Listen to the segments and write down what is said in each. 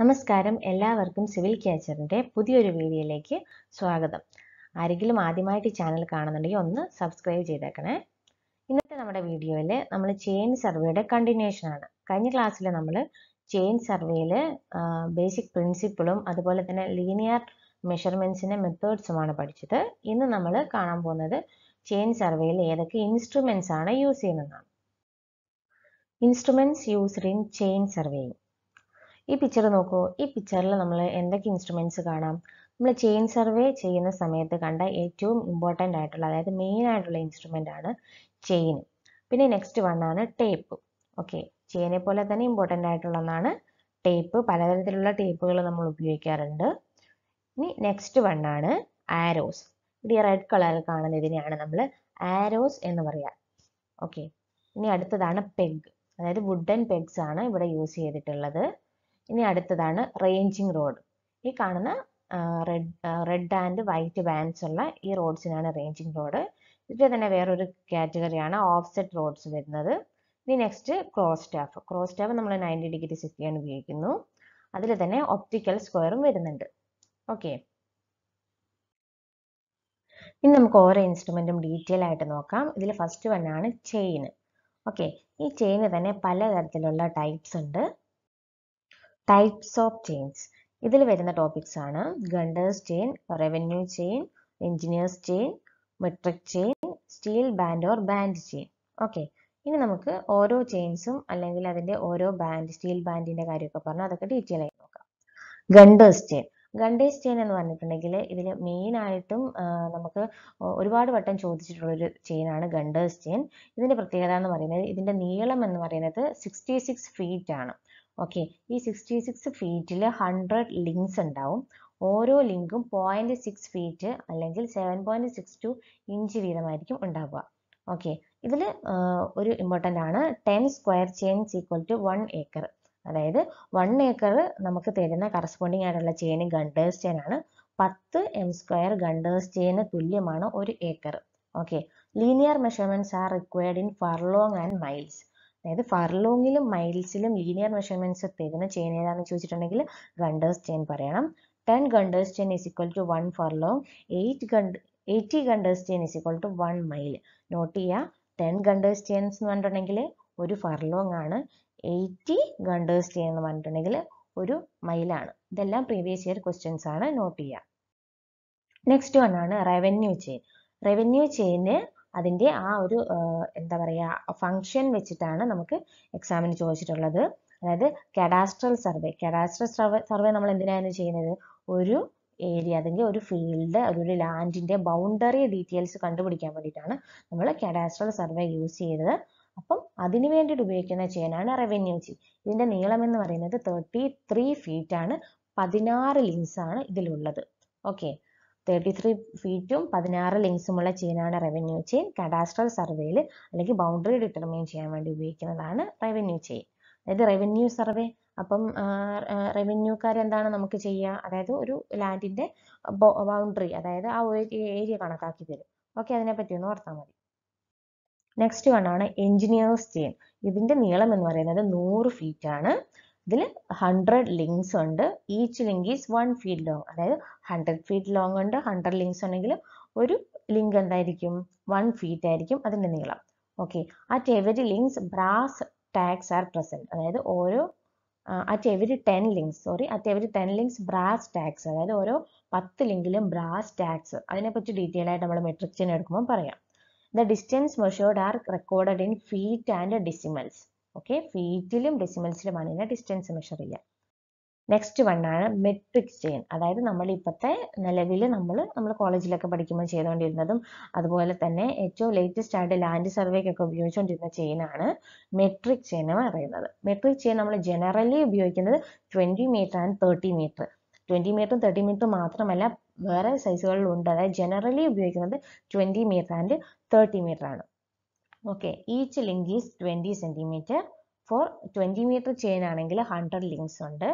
നമസ്കാരം. എല്ലാവർക്കും സിവിൽ ക്യാച്ചറിന്റെ പുതിയൊരു വീഡിയോയിലേക്ക് സ്വാഗതം. ആരെങ്കിലും ആദ്യമായിട്ട് ചാനൽ കാണുന്നുണ്ടെങ്കിൽ ഒന്ന് സബ്സ്ക്രൈബ് ചെയ്തേക്കണേ. ഇന്നത്തെ നമ്മുടെ വീഡിയോയിൽ നമ്മൾ ചെയിൻ സർവേയുടെ കണ്ടിന്യൂഷൻ ആണ്. കഴിഞ്ഞ ക്ലാസ്സിൽ നമ്മൾ ചെയിൻ സർവേയിൽ ബേസിക് പ്രിൻസിപ്പിളും അതുപോലെ തന്നെ ലീനിയർ മെഷർമെൻസിന്റെ മെത്തേഡ്സുമാണ് പഠിച്ചത്. ഇന്ന് നമ്മൾ കാണാൻ പോകുന്നത് ചെയിൻ സർവേയിൽ ഏതൊക്കെ ഇൻസ്ട്രുമെൻസ് ആണ് യൂസ് ചെയ്യുന്നതാണ്. Instruments used in chain surveying ഈ പിക്ചർ നോക്കൂ. ഈ പിക്ചറിൽ നമ്മൾ എന്തൊക്കെ ഇൻസ്ട്രുമെന്റ്സ് കാണാം? നമ്മൾ ചെയിൻ സർവേ ചെയ്യുന്ന സമയത്ത് കണ്ട ഏറ്റവും ഇമ്പോർട്ടന്റ് ആയിട്ടുള്ള അതായത് മെയിൻ ആയിട്ടുള്ള ഇൻസ്ട്രുമെന്റ് ആണ് ചെയിൻ പിന്നെ നെക്സ്റ്റ് വൺ ആണ് ടേപ്പ് ഓക്കെ ചെയിനെ പോലെ തന്നെ ഇമ്പോർട്ടന്റ് ആയിട്ടുള്ള ഒന്നാണ് ടേപ്പ് പലതരത്തിലുള്ള ടേപ്പുകൾ നമ്മൾ ഉപയോഗിക്കാറുണ്ട്. ഇനി നെക്സ്റ്റ് വണ്ണാണ് ആരോസ് ഇവിടെ റെഡ് കളറിൽ കാണുന്ന ഇതിനെയാണ് നമ്മൾ ആരോസ് എന്ന് പറയാം. ഓക്കെ ഇനി അടുത്തതാണ് പെഗ് അതായത് വുഡൻ പെഗ്സ് ആണ് ഇവിടെ യൂസ് ചെയ്തിട്ടുള്ളത്. ഇനി അടുത്തതാണ് റേഞ്ചിങ് റോഡ്. ഈ കാണുന്ന red red and white bands ഉള്ള ഈ റോഡ്സിനാണ് റേഞ്ചിങ് റോഡ്. ഇതിൽ തന്നെ വേറൊരു കാറ്റഗറിയാണ് ഓഫ്സെറ്റ് റോഡ്സ് വരുന്നത്. ഇനി next cross staff cross staff നമ്മൾ നയന്റി ഡിഗ്രി സെറ്റ് ഉപയോഗിക്കുന്നു. അതിൽ തന്നെ ഒപ്റ്റിക്കൽ സ്ക്വയറും വരുന്നുണ്ട്. ഓക്കെ. ഇനി നമുക്ക് ഓരോ ഇൻസ്ട്രുമെന്റും ഡീറ്റെയിൽ ആയിട്ട് നോക്കാം. ഇതിൽ ഫസ്റ്റ് വൺ ആണ് ചെയിൻ. ഓക്കെ. ഈ ചെയിന് തന്നെ പലതരത്തിലുള്ള ടൈപ്സ് ഉണ്ട്. ടൈപ്സ് ഓഫ് ചെയിൻസ് ഇതിൽ വരുന്ന ടോപ്പിക്സ് ആണ് Gunter's chain revenue chain engineer's chain metric chain steel band or band chain okay ഇനി നമുക്ക് ഓരോ ചെയിൻസും അല്ലെങ്കിൽ അതിന്റെ ഓരോ ബാൻഡ് സ്റ്റീൽ ബാൻഡിന്റെ കാര്യമൊക്കെ പറഞ്ഞു അതൊക്കെ ഡീറ്റെയിൽ ആയി നോക്കാം. ഗണ്ടേഴ്സ് ചെയിൻ ഗണ്ടേഴ്സ് ചെയിൻ എന്ന് പറഞ്ഞിട്ടുണ്ടെങ്കിൽ ഇതിൽ മെയിൻ ആയിട്ടും നമുക്ക് ഒരുപാട് വട്ടം ചോദിച്ചിട്ടുള്ള ഒരു ചെയിനാണ് ഗണ്ടേഴ്സ് ചെയിൻ ഇതിന്റെ പ്രത്യേകത എന്ന് പറയുന്നത് ഇതിന്റെ നീളം എന്ന് പറയുന്നത് സിക്സ്റ്റി സിക്സ് ഫീറ്റ് ആണ്. ഓക്കെ ഈ സിക്സ്റ്റി സിക്സ് ഫീറ്റിൽ ഹൺഡ്രഡ് ലിങ്ക്സ് ഉണ്ടാവും. ഓരോ ലിങ്കും പോയിന്റ് സിക്സ് ഫീറ്റ് അല്ലെങ്കിൽ seven point six two inch വീതമായിരിക്കും ഉണ്ടാവുക. ഓക്കെ ഇതിൽ ഒരു ഇമ്പോർട്ടന്റ് ആണ്. Ten square chains equal to one acre അതായത് വൺ ഏക്കർ നമുക്ക് തരുന്ന കറസ്പോണ്ടിങ് ആയിട്ടുള്ള ചെയിൻ ഗണ്ടേഴ്സ് ചെയിൻ ആണ്. പത്ത് എം സ്ക്വയർ ഗണ്ടേഴ്സ് ചെയിന് തുല്യമാണ് ഒരു acre okay linear measurements are required in furlong and miles അതായത് ഫർലോങ്ങിലും മൈൽസിലും ലീനിയർ മെഷർമെന്റ്സ് തരുന്ന ചെയിൻ ഏതാണെന്ന് ചോദിച്ചിട്ടുണ്ടെങ്കിൽ ഗണ്ടേഴ്സ് ചെയിൻ പറയണം. Ten Gunter's chain is equal to one furlong eight ഗണ്ട് eighty Gunter's chain is equal to one mile note ചെയ്യുക ten Gunter's chains എന്ന് പറഞ്ഞിട്ടുണ്ടെങ്കിൽ ഒരു ഫർലോങ് ആണ് എയ്റ്റി ഗണ്ടേഴ്സ് ചെയിൻ എന്ന് പറഞ്ഞിട്ടുണ്ടെങ്കിൽ ഒരു മൈലാണ് ഇതെല്ലാം പ്രീവിയസ് ഇയർ ക്വസ്റ്റ്യൻസ് ആണ് നോട്ട് ചെയ്യുക നെക്സ്റ്റ് വൺ ആണ് റവന്യൂ ചെയിൻ റവന്യൂ ചെയിന് അതിന്റെ ആ ഒരു എന്താ പറയുക ഫങ്ഷൻ വെച്ചിട്ടാണ് നമുക്ക് എക്സാമിന് ചോദിച്ചിട്ടുള്ളത്. അതായത് cadastral survey cadastral survey survey നമ്മൾ എന്തിനാണ് ചെയ്യുന്നത്? ഒരു ഏരിയ അല്ലെങ്കിൽ ഒരു ഫീൽഡ് ഒരു ലാൻഡിന്റെ ബൗണ്ടറി ഡീറ്റെയിൽസ് കണ്ടുപിടിക്കാൻ വേണ്ടിയിട്ടാണ് നമ്മൾ കഡാസ്ട്രൽ സർവേ യൂസ് ചെയ്തത്. അപ്പം അതിന് വേണ്ടിയിട്ട് ഉപയോഗിക്കുന്ന ചെയിനാണ് റവന്യൂ ചെയിൻ ഇതിന്റെ നീളം എന്ന് പറയുന്നത് തേർട്ടി ത്രീ ഫീറ്റ് ആണ്. പതിനാറ് ലിങ്സ് ആണ് ഇതിലുള്ളത്. ഓക്കെ തേർട്ടി ത്രീ ഫീറ്റും പതിനാറ് ലിങ്സുമുള്ള ചെയിനാണ് റവന്യൂ ചെയിൻ കഡാസ്ട്രൽ സർവേയിൽ അല്ലെങ്കിൽ ബൗണ്ടറി ഡിറ്റർമൈൻ ചെയ്യാൻ വേണ്ടി ഉപയോഗിക്കുന്നതാണ് റവന്യൂ ചെയിൻ അതായത് റവന്യൂ സർവേ അപ്പം റവന്യൂക്കാർ എന്താണ് നമുക്ക് ചെയ്യുക? അതായത് ഒരു ലാൻഡിന്റെ ബൗണ്ടറി അതായത് ആ ഏരിയ കണക്കാക്കി തരും. ഓക്കെ അതിനെപ്പറ്റി ഒന്ന് ഓർത്താൽ മതി. നെക്സ്റ്റ് വൺ ആണ് എഞ്ചിനീയേഴ്സ് ചെയിൻ ഇതിന്റെ നീളം എന്ന് പറയുന്നത് നൂറ് ഫീറ്റ് ആണ്. ഇതിൽ ഹൺഡ്രഡ് ലിങ്ക്സ് ഉണ്ട്. Each link is one feet long അതായത് ഹൺഡ്രഡ് ഫീറ്റ് ലോങ് ഉണ്ട്. ഹൺഡ്രഡ് ലിങ്ക്സ് ഉണ്ടെങ്കിൽ ഒരു ലിങ്ക് എന്തായിരിക്കും? വൺ ഫീറ്റ് ആയിരിക്കും അതിന്റെ നീളം. Okay at every links brass tags are present അതായത് ഓരോ at every ten links sorry at every ten links brass tags അതായത് ഓരോ പത്ത് ലിങ്കിലും ബ്രാസ് ടാഗ്സ് അതിനെപ്പറ്റി ഡീറ്റെയിൽ ആയിട്ട് നമ്മൾ മെട്രിക് ചെയിൻ എടുക്കുമ്പോൾ പറയാം. The distance measured are recorded in feet and decimals okay ഫീറ്റിലും ഡെസിമൽസിലുമാണ് ഇതിനെ ഡിസ്റ്റൻസ് മെഷർ ചെയ്യുക നെക്സ്റ്റ് വൺ ആണ് മെട്രിക് ചെയിൻ അതായത് നമ്മൾ ഇപ്പോഴത്തെ നിലവിൽ നമ്മൾ നമ്മൾ കോളേജിലൊക്കെ പഠിക്കുമ്പോൾ ചെയ്തുകൊണ്ടിരുന്നതും അതുപോലെ തന്നെ ഏറ്റവും ലേറ്റസ്റ്റ് ആയിട്ട് ലാൻഡ് സർവേക്കൊക്കെ ഉപയോഗിച്ചുകൊണ്ടിരുന്ന ചെയിനാണ് മെട്രിക് ചെയിൻ എന്ന് പറയുന്നത്. മെട്രിക് ചെയിൻ നമ്മൾ ജനറലി ഉപയോഗിക്കുന്നത് twenty metre and thirty metre twenty മീറ്ററും തേർട്ടി മീറ്ററും മാത്രമല്ല വേറെ സൈസുകളിലുണ്ട് അതായത് ജനറലി ഉപയോഗിക്കുന്നത് twenty metre and thirty metre ആണ്. Okay each link is twenty centimetre for twenty metre chain ആണെങ്കിൽ ഹൺഡ്രഡ് ലിങ്ക്സ് ഉണ്ട്.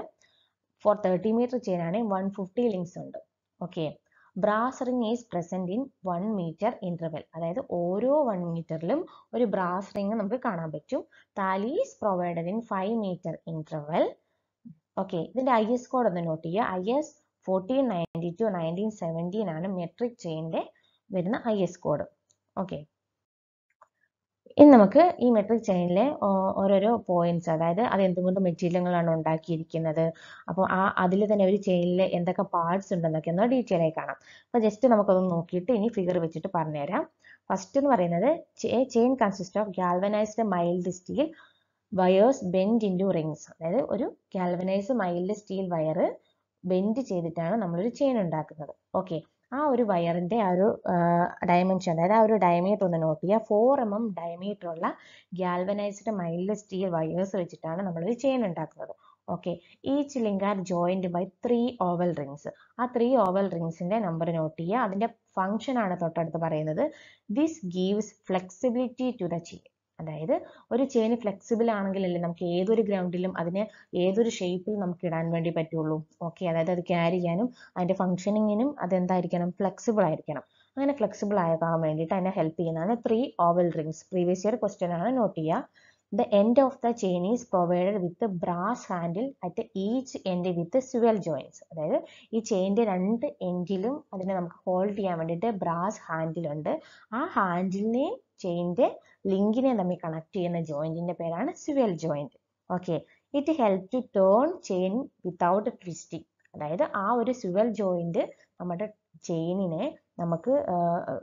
ഫോർ തേർട്ടി മീറ്റർ ചെയിൻ ആണെങ്കിൽ വൺ ഫിഫ്റ്റി ലിങ്ക്സ് ഉണ്ട്. Okay brass ring is present in one metre interval അതായത് ഓരോ one മീറ്ററിലും ഒരു brass ring നമുക്ക് കാണാൻ പറ്റും. Tally is provided in five metre interval okay ഇതിന്റെ ഐ എസ് കോഡ് ഒന്ന് നോട്ട് ചെയ്യുക. I S fourteen ninety two nineteen seventeen ആണ് മെട്രിക് ചെയിന്റെ വരുന്ന ഐ എസ് കോഡ് ഓക്കെ ഇനി നമുക്ക് ഈ മെട്രിക് ചെയിനിലെ ഓരോരോ പോയിന്റ്സ് അതായത് അത് എന്തുകൊണ്ട് മെറ്റീരിയലുകളാണ് ഉണ്ടാക്കിയിരിക്കുന്നത്. അപ്പോൾ ആ അതിൽ തന്നെ ഒരു ചെയിനിൽ എന്തൊക്കെ പാർട്സ് ഉണ്ടെന്നൊക്കെ ഒന്ന് ഡീറ്റെയിൽ ആയി കാണാം. അപ്പോൾ ജസ്റ്റ് നമുക്കതൊന്ന് നോക്കിയിട്ട് ഇനി ഫിഗർ വെച്ചിട്ട് പറഞ്ഞുതരാം ഫസ്റ്റ് എന്ന് പറയുന്നത് chain consist of galvanised mild steel wires bend into rings അതായത് ഒരു galvanised mild steel wire bend ചെയ്തിട്ടാണ് നമ്മളൊരു ചെയിൻ ഉണ്ടാക്കുന്നത്. ഓക്കെ ആ ഒരു വയറിന്റെ ആ ഒരു ഡയമെൻഷൻ അതായത് ആ ഒരു ഡയമീറ്റർ ഒന്ന് നോട്ട് ചെയ്യുക. ഫോർ എം എം ഡയമീറ്റർ ഉള്ള ഗാൽവനൈസ്ഡ് മൈൽഡ് സ്റ്റീൽ വയേഴ്സ് വെച്ചിട്ടാണ് നമ്മളൊരു ചെയിൻ ഉണ്ടാക്കുന്നത്. Okay each link are joined by three oval rings ആ ത്രീ ഓവൽ റിങ്സിന്റെ നമ്പർ നോട്ട് ചെയ്യുക. അതിന്റെ ഫംഗ്ഷൻ ആണ് തൊട്ടടുത്ത് പറയുന്നത്. This gives flexibility to the chain അതായത് ഒരു ചെയിൻ ഫ്ലെക്സിബിൾ ആണെങ്കിലല്ലേ നമുക്ക് ഏതൊരു ഗ്രൗണ്ടിലും അതിനെ ഏതൊരു ഷേപ്പിൽ നമുക്ക് ഇടാൻ വേണ്ടി പറ്റുള്ളൂ. ഓക്കെ അതായത് അത് ക്യാരി ചെയ്യാനും അതിന്റെ ഫംഗ്ഷനിങ്ങിനും അതെന്തായിരിക്കണം? ഫ്ലെക്സിബിൾ ആയിരിക്കണം. അങ്ങനെ ഫ്ലെക്സിബിൾ ആകാൻ വേണ്ടിയിട്ട് അതിനെ ഹെൽപ്പ് ചെയ്യുന്നതാണ് three oval rings previous year question ആണ് നോട്ട് ചെയ്യുക. The end of the chain is provided with brass handle at each end with swivel joins അതായത് ഈ ചെയിന്റെ രണ്ട് എൻഡിലും അതിനെ നമുക്ക് ഹോൾഡ് ചെയ്യാൻ വേണ്ടിയിട്ട് ബ്രാസ് ഹാൻഡിൽ ഉണ്ട്. ആ ഹാൻഡിലിനെ ചെയിന്റെ ലിങ്കിനെ തമ്മിൽ കണക്ട് ചെയ്യുന്ന ജോയിന്റിന്റെ പേരാണ് swivel joint okay it help to turn chain without twisting അതായത് ആ ഒരു സ്വിവൽ ജോയിന്റ് നമ്മുടെ ചെയിനിനെ നമുക്ക്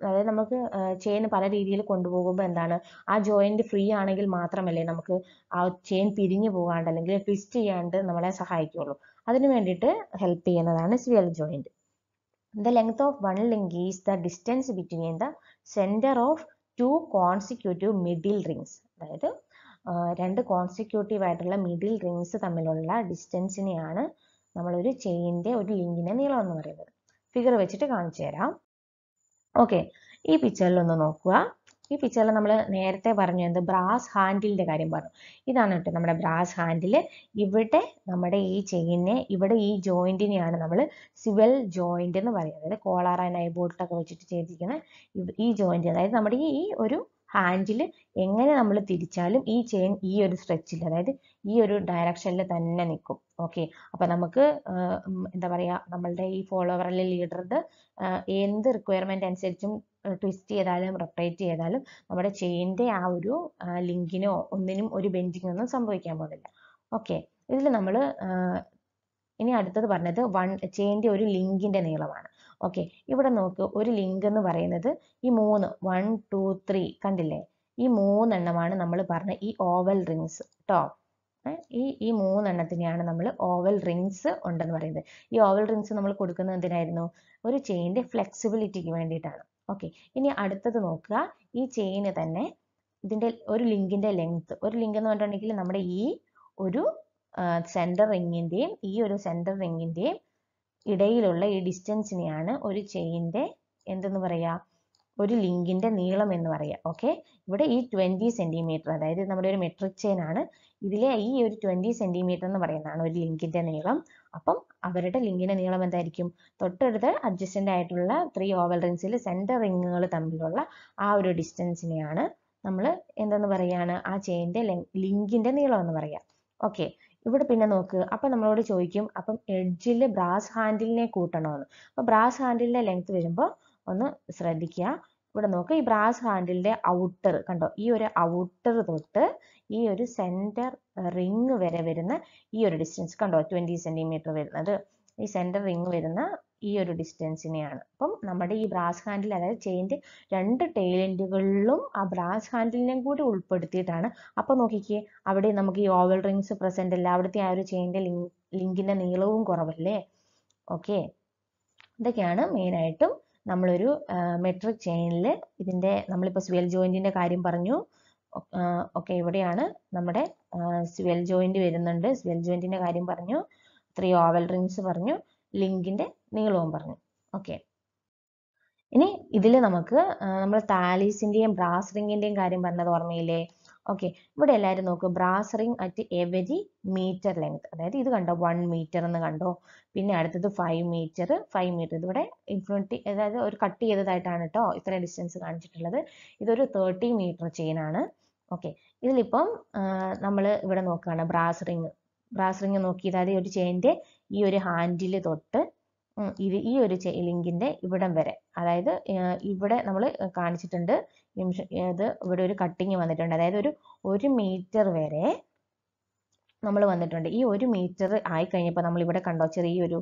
അതായത് നമുക്ക് ചെയിൻ പല രീതിയിൽ കൊണ്ടുപോകുമ്പോൾ എന്താണ് ആ ജോയിന്റ് ഫ്രീ ആണെങ്കിൽ മാത്രമല്ലേ നമുക്ക് ആ ചെയിൻ പിരിഞ്ഞു പോകാണ്ട് അല്ലെങ്കിൽ ട്വിസ്റ്റ് ചെയ്യാണ്ട് നമ്മളെ സഹായിക്കുള്ളൂ. അതിന് വേണ്ടിയിട്ട് ഹെൽപ്പ് ചെയ്യുന്നതാണ് swivel joint the length of one link is the distance between the centre of two consecutive middle rings അതായത് രണ്ട് കോൺസിക്യൂട്ടീവ് ആയിട്ടുള്ള മിഡിൽ റിങ്സ് തമ്മിലുള്ള ഡിസ്റ്റൻസിനെയാണ് നമ്മളൊരു ചെയിന്റെ ഒരു ലിങ്കിന്റെ നീളം എന്ന് പറയുന്നത്. ഫിഗർ വെച്ചിട്ട് കാണിച്ചു തരാം ഓക്കെ ഈ പിക്ചറിൽ ഒന്ന് നോക്കുക. ഈ പിക്ചറിൽ നമ്മൾ നേരത്തെ പറഞ്ഞു എന്ത് ബ്രാസ് ഹാൻഡിലിന്റെ കാര്യം പറഞ്ഞു. ഇതാണ് കേട്ടോ നമ്മുടെ ബ്രാസ് ഹാൻഡിൽ ഇവിടെ നമ്മുടെ ഈ ചെയിനെ ഇവിടെ ഈ ജോയിന്റിനെയാണ് നമ്മൾ സിവൽ ജോയിന്റ് എന്ന് പറയുന്നത് അതായത് കോളാർ ആൻഡ് ഐബോൾട്ടൊക്കെ വെച്ചിട്ട് ചെയ്തിരിക്കുന്ന ഈ ജോയിന്റ് അതായത് നമ്മുടെ ഈ ഒരു ഹാൻഡിൽ എങ്ങനെ നമ്മൾ തിരിച്ചാലും ഈ ചെയിൻ ഈ ഒരു സ്ട്രെച്ചിൽ അതായത് ഈ ഒരു ഡയറക്ഷനിൽ തന്നെ നിൽക്കും ഓക്കെ അപ്പൊ നമുക്ക് എന്താ പറയാ നമ്മളുടെ ഈ ഫോളോവർ അല്ലെങ്കിൽ ലീഡറുടെ എന്ത് റിക്വയർമെന്റ് അനുസരിച്ചും ട്വിസ്റ്റ് ചെയ്താലും റൊട്ടേറ്റ് ചെയ്താലും നമ്മുടെ ചെയിന്റെ ആ ഒരു ലിങ്കിനോ ഒന്നിനും ഒരു ബെൻഡിങ് ഒന്നും സംഭവിക്കാൻ പോകുന്നില്ല. ഓക്കെ ഇതിൽ നമ്മൾ ഇനി അടുത്തത് പറഞ്ഞത് വൺ ചെയിന്റെ ഒരു ലിങ്കിന്റെ നീളമാണ്. ഓക്കെ ഇവിടെ നോക്ക് ഒരു ലിങ്ക് എന്ന് പറയുന്നത് ഈ മൂന്ന് വൺ ടു ത്രീ കണ്ടില്ലേ? ഈ മൂന്നെണ്ണമാണ് നമ്മൾ പറഞ്ഞ ഈ ഓവൽ റിങ്സ് കേട്ടോ ഈ ഈ മൂന്നെണ്ണത്തിനെയാണ് നമ്മൾ ഓവൽ റിങ്സ് ഉണ്ടെന്ന് പറയുന്നത്. ഈ ഓവൽ റിങ്സ് നമ്മൾ കൊടുക്കുന്നത് എന്തിനായിരുന്നു? ഒരു ചെയിന്റെ ഫ്ലെക്സിബിലിറ്റിക്ക് വേണ്ടിയിട്ടാണ്. ഓക്കെ ഇനി അടുത്തത് നോക്കുക. ഈ ചെയിന് തന്നെ ഇതിന്റെ ഒരു ലിങ്കിന്റെ ലെങ്ത് ഒരു ലിങ്ക് എന്ന് പറഞ്ഞിട്ടുണ്ടെങ്കിൽ നമ്മുടെ ഈ ഒരു സെന്റർ റിങ്ങിന്റെയും ഈ ഒരു സെന്റർ റിങ്ങിന്റെയും ഇടയിലുള്ള ഈ ഡിസ്റ്റൻസിനെയാണ് ഒരു ചെയിന്റെ എന്തെന്ന് പറയാ? ഒരു ലിങ്കിന്റെ നീളം എന്ന് പറയാം. ഓക്കെ ഇവിടെ ഈ ട്വന്റി സെന്റിമീറ്റർ അതായത് നമ്മുടെ ഒരു മെട്രിക് ചെയിൻ ആണ്. ഇതിലെ ഈ ഒരു ട്വന്റി സെന്റിമീറ്റർ എന്ന് പറയുന്നതാണ് ഒരു ലിങ്കിന്റെ നീളം. അപ്പം അവരുടെ ലിങ്കിന്റെ നീളം എന്തായിരിക്കും? തൊട്ടടുത്ത് അഡ്ജസ്റ്റന്റ് ആയിട്ടുള്ള ത്രീ ഓവൽ റിങ്സിൽ സെന്റർ റിങ്ങുകൾ തമ്മിലുള്ള ആ ഒരു ഡിസ്റ്റൻസിനെയാണ് നമ്മൾ എന്തെന്ന് പറയാണ്? ആ ചെയിന്റെ ലിങ്കിന്റെ നീളം എന്ന് പറയാം. ഓക്കെ ഇവിടെ പിന്നെ നോക്ക്. അപ്പൊ നമ്മളോട് ചോദിക്കും അപ്പം എഡ്ജിൽ ബ്രാസ് ഹാൻഡിലിനെ കൂട്ടണമെന്ന് അപ്പൊ ബ്രാസ് ഹാൻഡിലിന്റെ ലെങ്ത് വരുമ്പോൾ ഒന്ന് ശ്രദ്ധിക്കുക. ഇവിടെ നോക്ക് ഈ ബ്രാസ് ഹാൻഡിലിന്റെ ഔട്ടർ കണ്ടോ? ഈ ഒരു ഔട്ടർ തൊട്ട് ഈ ഒരു സെന്റർ റിങ് വരെ വരുന്ന ഈ ഒരു ഡിസ്റ്റൻസ് കണ്ടോ? ട്വന്റി സെന്റിമീറ്റർ വരുന്നത്. ഈ സെന്റർ റിങ് വരുന്ന ഈ ഒരു ഡിസ്റ്റൻസിനെയാണ് അപ്പം നമ്മുടെ ഈ ബ്രാസ് ഹാൻഡിൽ അതായത് ചെയിന്റെ രണ്ട് ടൈലന്റുകളിലും ആ ബ്രാസ് ഹാൻഡിലിനെയും കൂടി ഉൾപ്പെടുത്തിയിട്ടാണ്. അപ്പോൾ നോക്കിക്കേ അവിടെ നമുക്ക് ഈ ഓവൽ റിങ്സ് പ്രസന്റ് അല്ല? അവിടുത്തെ ആ ഒരു ചെയിന്റെ ലിങ്ക് ലിങ്കിന്റെ നീളവും കുറവല്ലേ? ഓക്കെ ഇതൊക്കെയാണ് മെയിനായിട്ടും നമ്മളൊരു മെട്രിക് ചെയിനിൽ ഇതിന്റെ നമ്മളിപ്പോൾ സ്വിയൽ ജോയിന്റിന്റെ കാര്യം പറഞ്ഞു. ഓക്കെ ഇവിടെയാണ് നമ്മുടെ സ്വിയൽ ജോയിന്റ് വരുന്നുണ്ട്. സ്വിയൽ ജോയിന്റിന്റെ കാര്യം പറഞ്ഞു. ത്രീ ഓവൽ റിങ്സ് പറഞ്ഞു. ലിങ്കിന്റെ നീളവും പറഞ്ഞു. ഓക്കെ. ഇനി ഇതിൽ നമുക്ക് നമ്മൾ താലീസിന്റെയും ബ്രാസ് റിങ്ങിന്റെയും കാര്യം പറഞ്ഞത് ഓർമ്മയില്ലേ? ഓക്കെ ഇവിടെ എല്ലാവരും നോക്കൂ. Brass ring at every metre length അതായത് ഇത് കണ്ടോ? വൺ മീറ്റർ എന്ന് കണ്ടോ? പിന്നെ അടുത്തത് ഫൈവ് മീറ്റർ ഫൈവ് മീറ്റർ ഇതിവിടെ ഇൻഫിനിറ്റി അതായത് ഒരു കട്ട് ചെയ്തതായിട്ടാണ് കേട്ടോ ഇത്ര ഡിസ്റ്റൻസ് കാണിച്ചിട്ടുള്ളത്. ഇതൊരു തേർട്ടി മീറ്റർ ചെയിൻ ആണ്. ഓക്കെ ഇതിലിപ്പം നമ്മൾ ഇവിടെ നോക്കുകയാണ് ബ്രാസ് റിങ് ബ്രാസ് റിങ് നോക്കി അതായത് ഒരു ചെയിന്റെ ഈ ഒരു ഹാൻഡിൽ തൊട്ട് ഇത് ഈ ഒരു ലിങ്കിന്റെ ഇവിടം വരെ. അതായത് ഇവിടെ നമ്മൾ കാണിച്ചിട്ടുണ്ട് ഇത് ഇവിടെ ഒരു കട്ടിങ് വന്നിട്ടുണ്ട്. അതായത് ഒരു ഒരു മീറ്റർ വരെ നമ്മൾ വന്നിട്ടുണ്ട്. ഈ ഒരു മീറ്റർ ആയി കഴിഞ്ഞപ്പോൾ നമ്മൾ ഇവിടെ കണ്ടോ ചെറിയൊരു